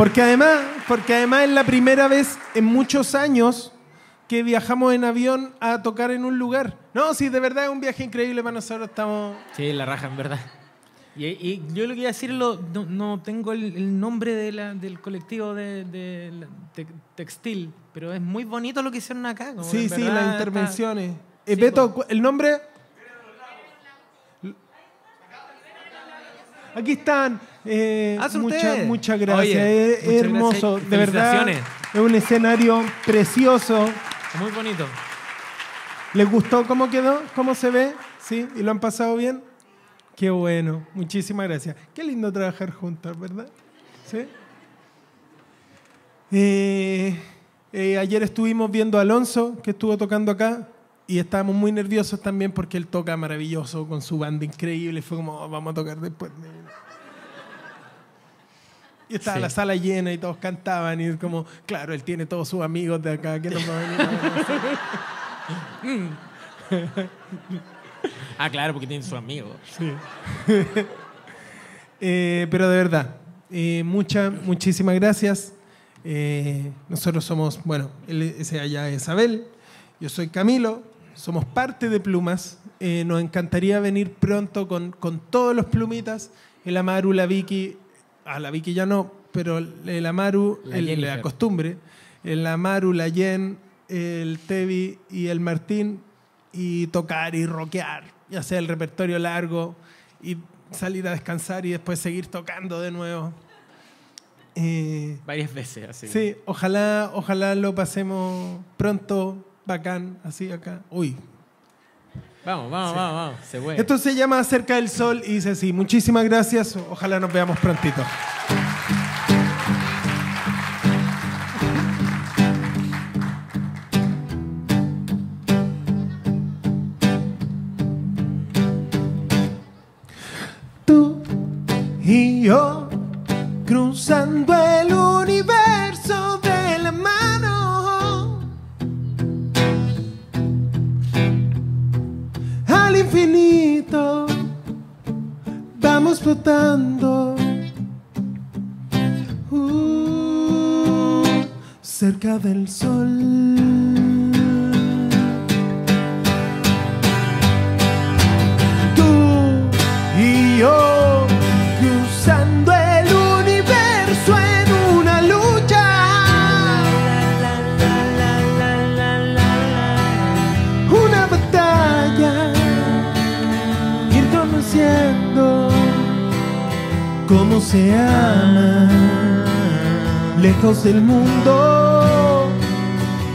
Porque además, porque además es la primera vez en muchos años que viajamos en avión a tocar en un lugar. No, sí, de verdad es un viaje increíble para nosotros. Estamos Sí, la raja, en verdad. Y, y yo lo que iba a decirlo, no, no tengo el, el nombre de la- del colectivo de, textil, pero es muy bonito lo que hicieron acá. como Sí, sí, las está- intervenciones. Eh, Sí, Beto, el nombre. Aquí están. Eh, muchas, muchas gracias. Oye, es muchas hermoso. gracias De verdad. Es un escenario precioso. Muy bonito. ¿Les gustó cómo quedó? ¿Cómo se ve? ¿Sí? ¿Y lo han pasado bien? Qué bueno. Muchísimas gracias. Qué lindo trabajar juntos, ¿verdad? ¿Sí? Eh, eh, ayer estuvimos viendo a Alonso, que estuvo tocando acá, y estábamos muy nerviosos también porque él toca maravilloso con su banda increíble. Fue como, "Oh, vamos a tocar después. Y estaba Sí. la sala llena y todos cantaban, y como, claro, él tiene todos sus amigos de acá que nos van a venir a conocer". Ah, claro, porque tienen su amigo. Sí. Eh, pero de verdad, eh, muchas, muchísimas gracias. Eh, nosotros somos, bueno, él, ese allá es Abel, yo soy Camilo, somos parte de Plumas eh, nos encantaría venir pronto con, con todos los plumitas. El Amaru, la Vicky, a la Vicky ya no, pero el Amaru, La el- la, costumbre, el Amaru, la Jen, el Tevi y el Martín, y tocar y rockear, y hacer el repertorio largo, y salir a descansar y después seguir tocando de nuevo. Eh, Varias veces, así. Sí, ojalá, ojalá lo pasemos pronto, bacán, así acá. Uy. Vamos, vamos, vamos, vamos. Se puede. Esto se llama Cerca del Sol y dice así, muchísimas gracias, ojalá nos veamos prontito. Del mundo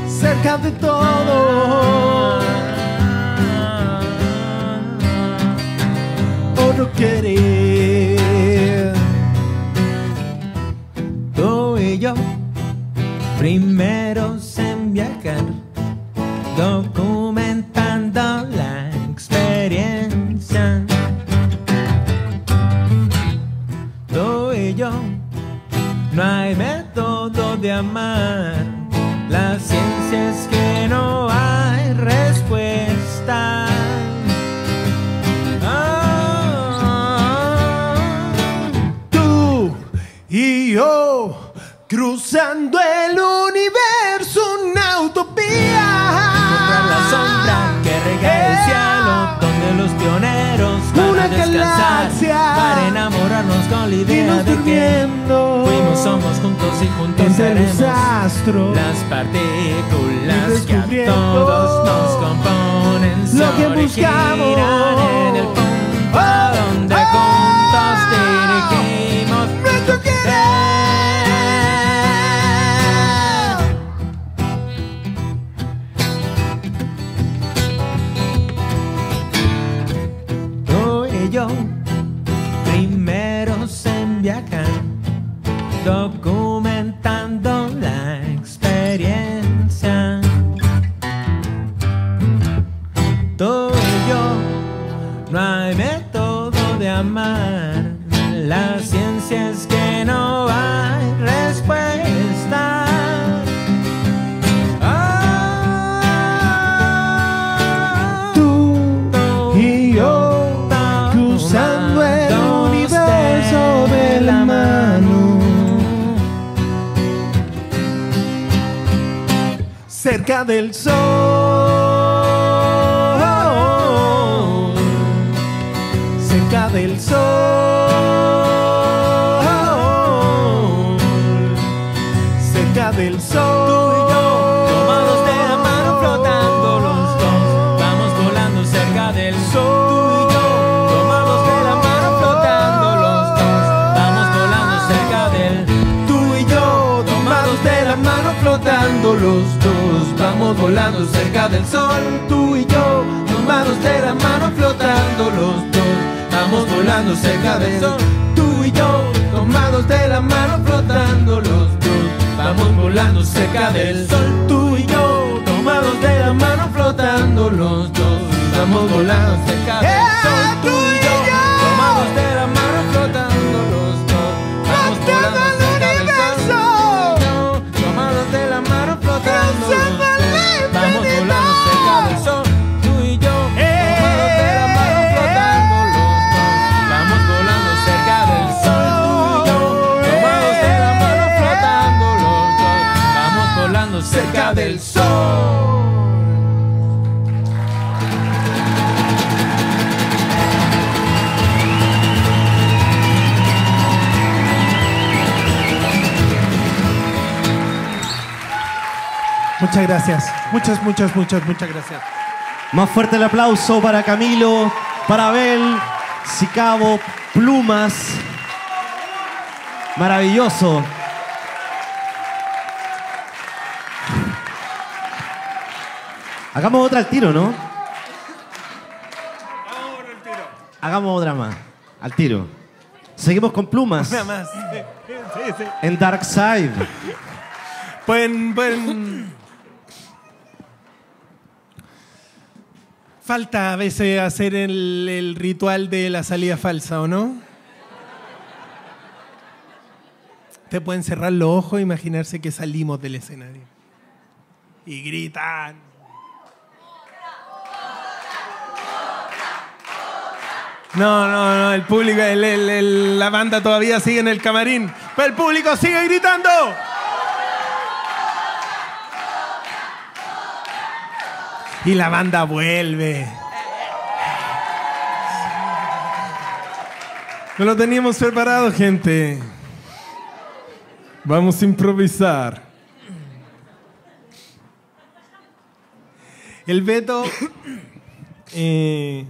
cerca de todo cerca del sol. Cerca del sol dos, vamos volando cerca del sol. Tú y yo, tomados de la mano, flotando los dos, vamos volando cerca del sol. Tú y yo, tomados de la mano, flotando los dos, vamos volando cerca del sol. Tú y yo, tomados de la mano, flotando los dos, vamos volando cerca del sol. Tú cerca del sol, tú y yo, eh. tomados de la mano flotando los dos. Vamos volando cerca del sol, tú y yo, tomados de la mano flotando los dos. Vamos volando cerca del sol. Muchas gracias. Muchas, muchas, muchas, muchas gracias. Más fuerte el aplauso para Camilo, para Abel, Sicabo, Plumas. Maravilloso. Hagamos otra al tiro, ¿no? Hagamos otra más. Al tiro. Seguimos con plumas. Nada más. Sí, sí. En Dark Side. Pueden, pueden. Falta a veces hacer el, el ritual de la salida falsa, ¿o no? Te pueden cerrar los ojos e imaginarse que salimos del escenario. Y gritan. No, no, no, el público, el- la banda todavía sigue en el camarín, pero el público sigue gritando. Y la banda vuelve. No lo teníamos preparado, gente. Vamos a improvisar. El Beto. eh,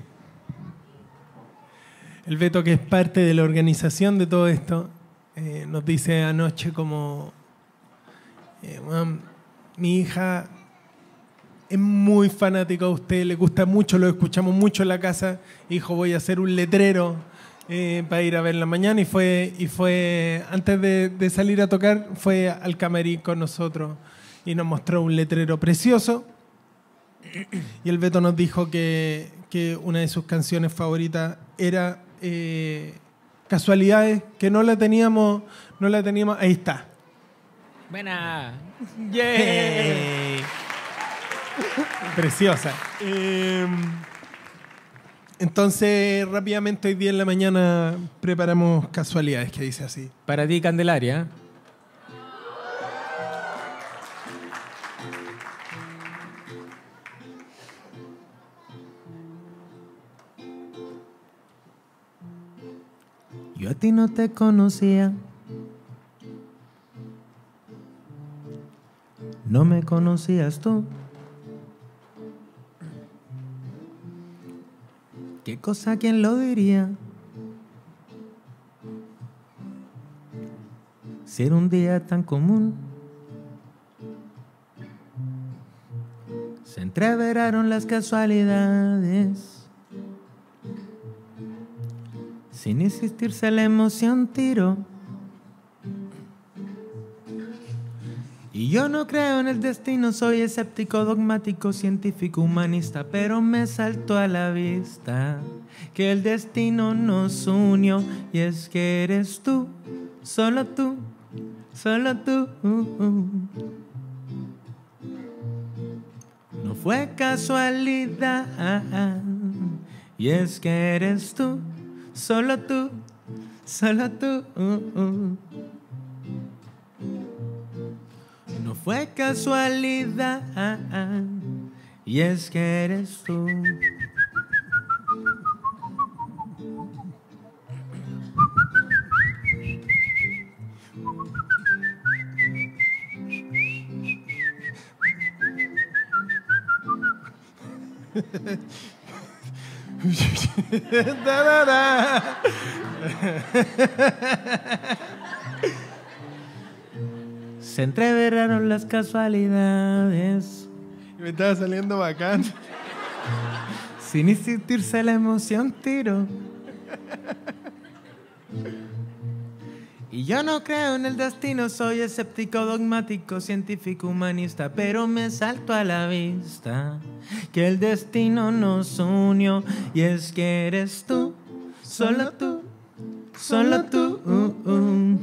el Beto, que es parte de la organización de todo esto, eh, nos dice anoche como. eh, "Weón, mi hija es muy fanática de usted, le gusta mucho, lo escuchamos mucho en la casa. Hijo, voy a hacer un letrero eh, para ir a verla mañana. Y fue, y fue antes de, de salir a tocar, fue al camarín con nosotros y nos mostró un letrero precioso. Y el Beto nos dijo que, que una de sus canciones favoritas era eh, Casualidades, que no la teníamos, no la teníamos. Ahí está. Buena. ¡Yay! Preciosa. Eh, entonces, rápidamente, hoy día en la mañana preparamos casualidades, que dice así. Para ti, Candelaria. Yo a ti no te conocía. No me conocías tú. ¿Qué cosa quién lo diría? Si era un día tan común. Se entreveraron las casualidades. Sin insistirse la emoción tiró. Y yo no creo en el destino, soy escéptico, dogmático, científico, humanista, pero me saltó a la vista que el destino nos unió y es que eres tú, solo tú, solo tú. No fue casualidad y es que eres tú, solo tú, solo tú. Fue casualidad y es que eres tú. Se entreveraron las casualidades. Y me estaba saliendo bacán. Sin insistirse la emoción tiro. Y yo no creo en el destino, soy escéptico, dogmático, científico, humanista, pero me salto a la vista que el destino nos unió y es que eres tú, solo tú, solo tú. uh, uh.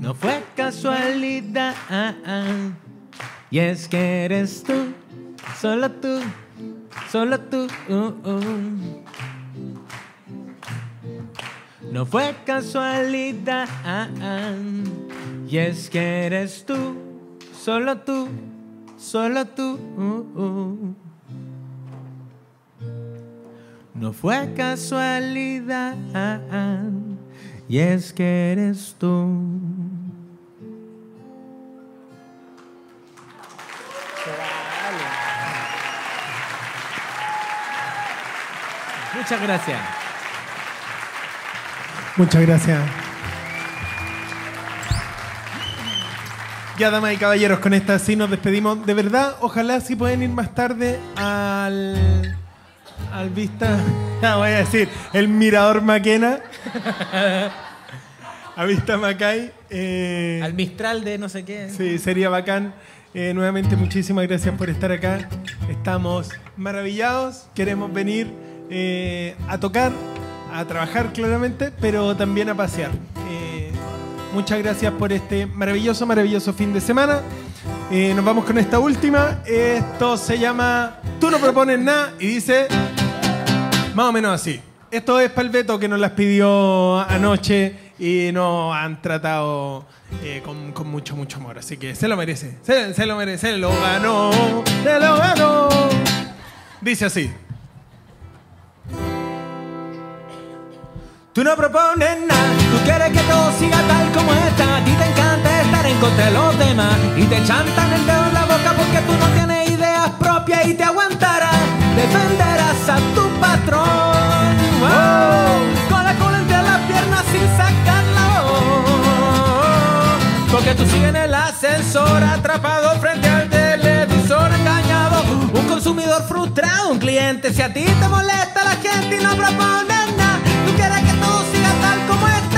No fue casualidad y es que eres tú, solo tú, solo tú. uh, uh. No fue casualidad y es que eres tú, solo tú, solo tú. uh. No fue casualidad y es que eres tú. Muchas gracias. Muchas gracias. Ya, damas y caballeros, con esta sí nos despedimos. De verdad, ojalá si pueden ir más tarde al al Vista. Voy a decir, el Mirador Maquena. a Vista Macay. eh, Al Mistral de no sé qué. Sí, sería bacán. Eh, nuevamente, muchísimas gracias por estar acá. Estamos maravillados. Queremos venir eh, a tocar, a trabajar claramente, pero también a pasear. Muchas gracias por este maravilloso, maravilloso fin de semana. Eh, nos vamos con esta última. Esto se llama Tú no propones nada y dice más o menos así. Esto es Beto que nos las pidió anoche y nos han tratado eh, con, con mucho, mucho amor. Así que se lo merece. Se, se lo merece. Se lo ganó. Se lo ganó. Dice así. Tú no propones nada, tú quieres que todo siga tal como está. A ti te encanta de los demás y te chantan el dedo en la boca porque tú no tienes ideas propias y te aguantarás. Defenderás a tu patrón. Wow. Con la cola entre las piernas sin sacar la voz. Porque tú sigues en el ascensor atrapado frente al televisor engañado. Un consumidor frustrado, un cliente. Si a ti te molesta la gente y no propones nada, tú quieres que todo siga tal como está.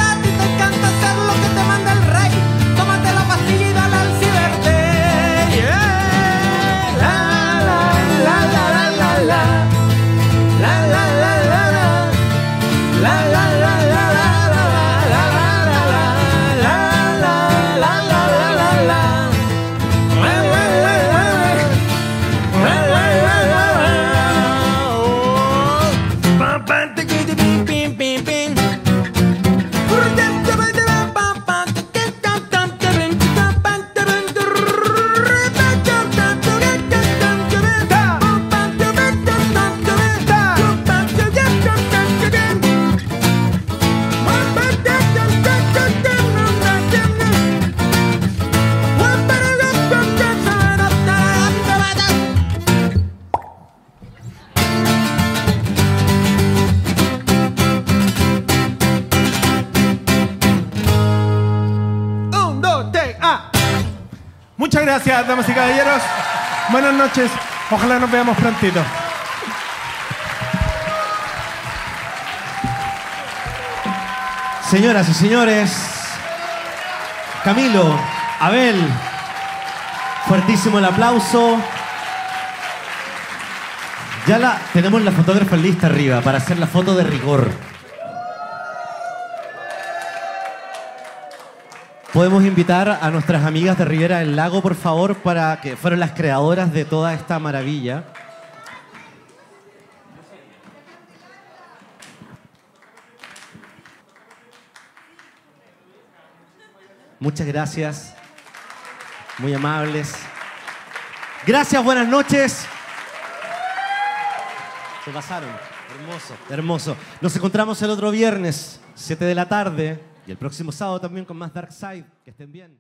Muchas gracias, damas y caballeros. Buenas noches. Ojalá nos veamos prontito. Señoras y señores, Camilo, Abel, fuertísimo el aplauso. Ya la tenemos la fotógrafa lista arriba para hacer la foto de rigor. Podemos invitar a nuestras amigas de Rivera del Lago, por favor, para que fueron las creadoras de toda esta maravilla. Muchas gracias. Muy amables. Gracias, buenas noches. Se pasaron. Hermoso, hermoso. Nos encontramos el otro viernes, 7 de la tarde. Y el próximo sábado también con más Dark Side. Que estén bien.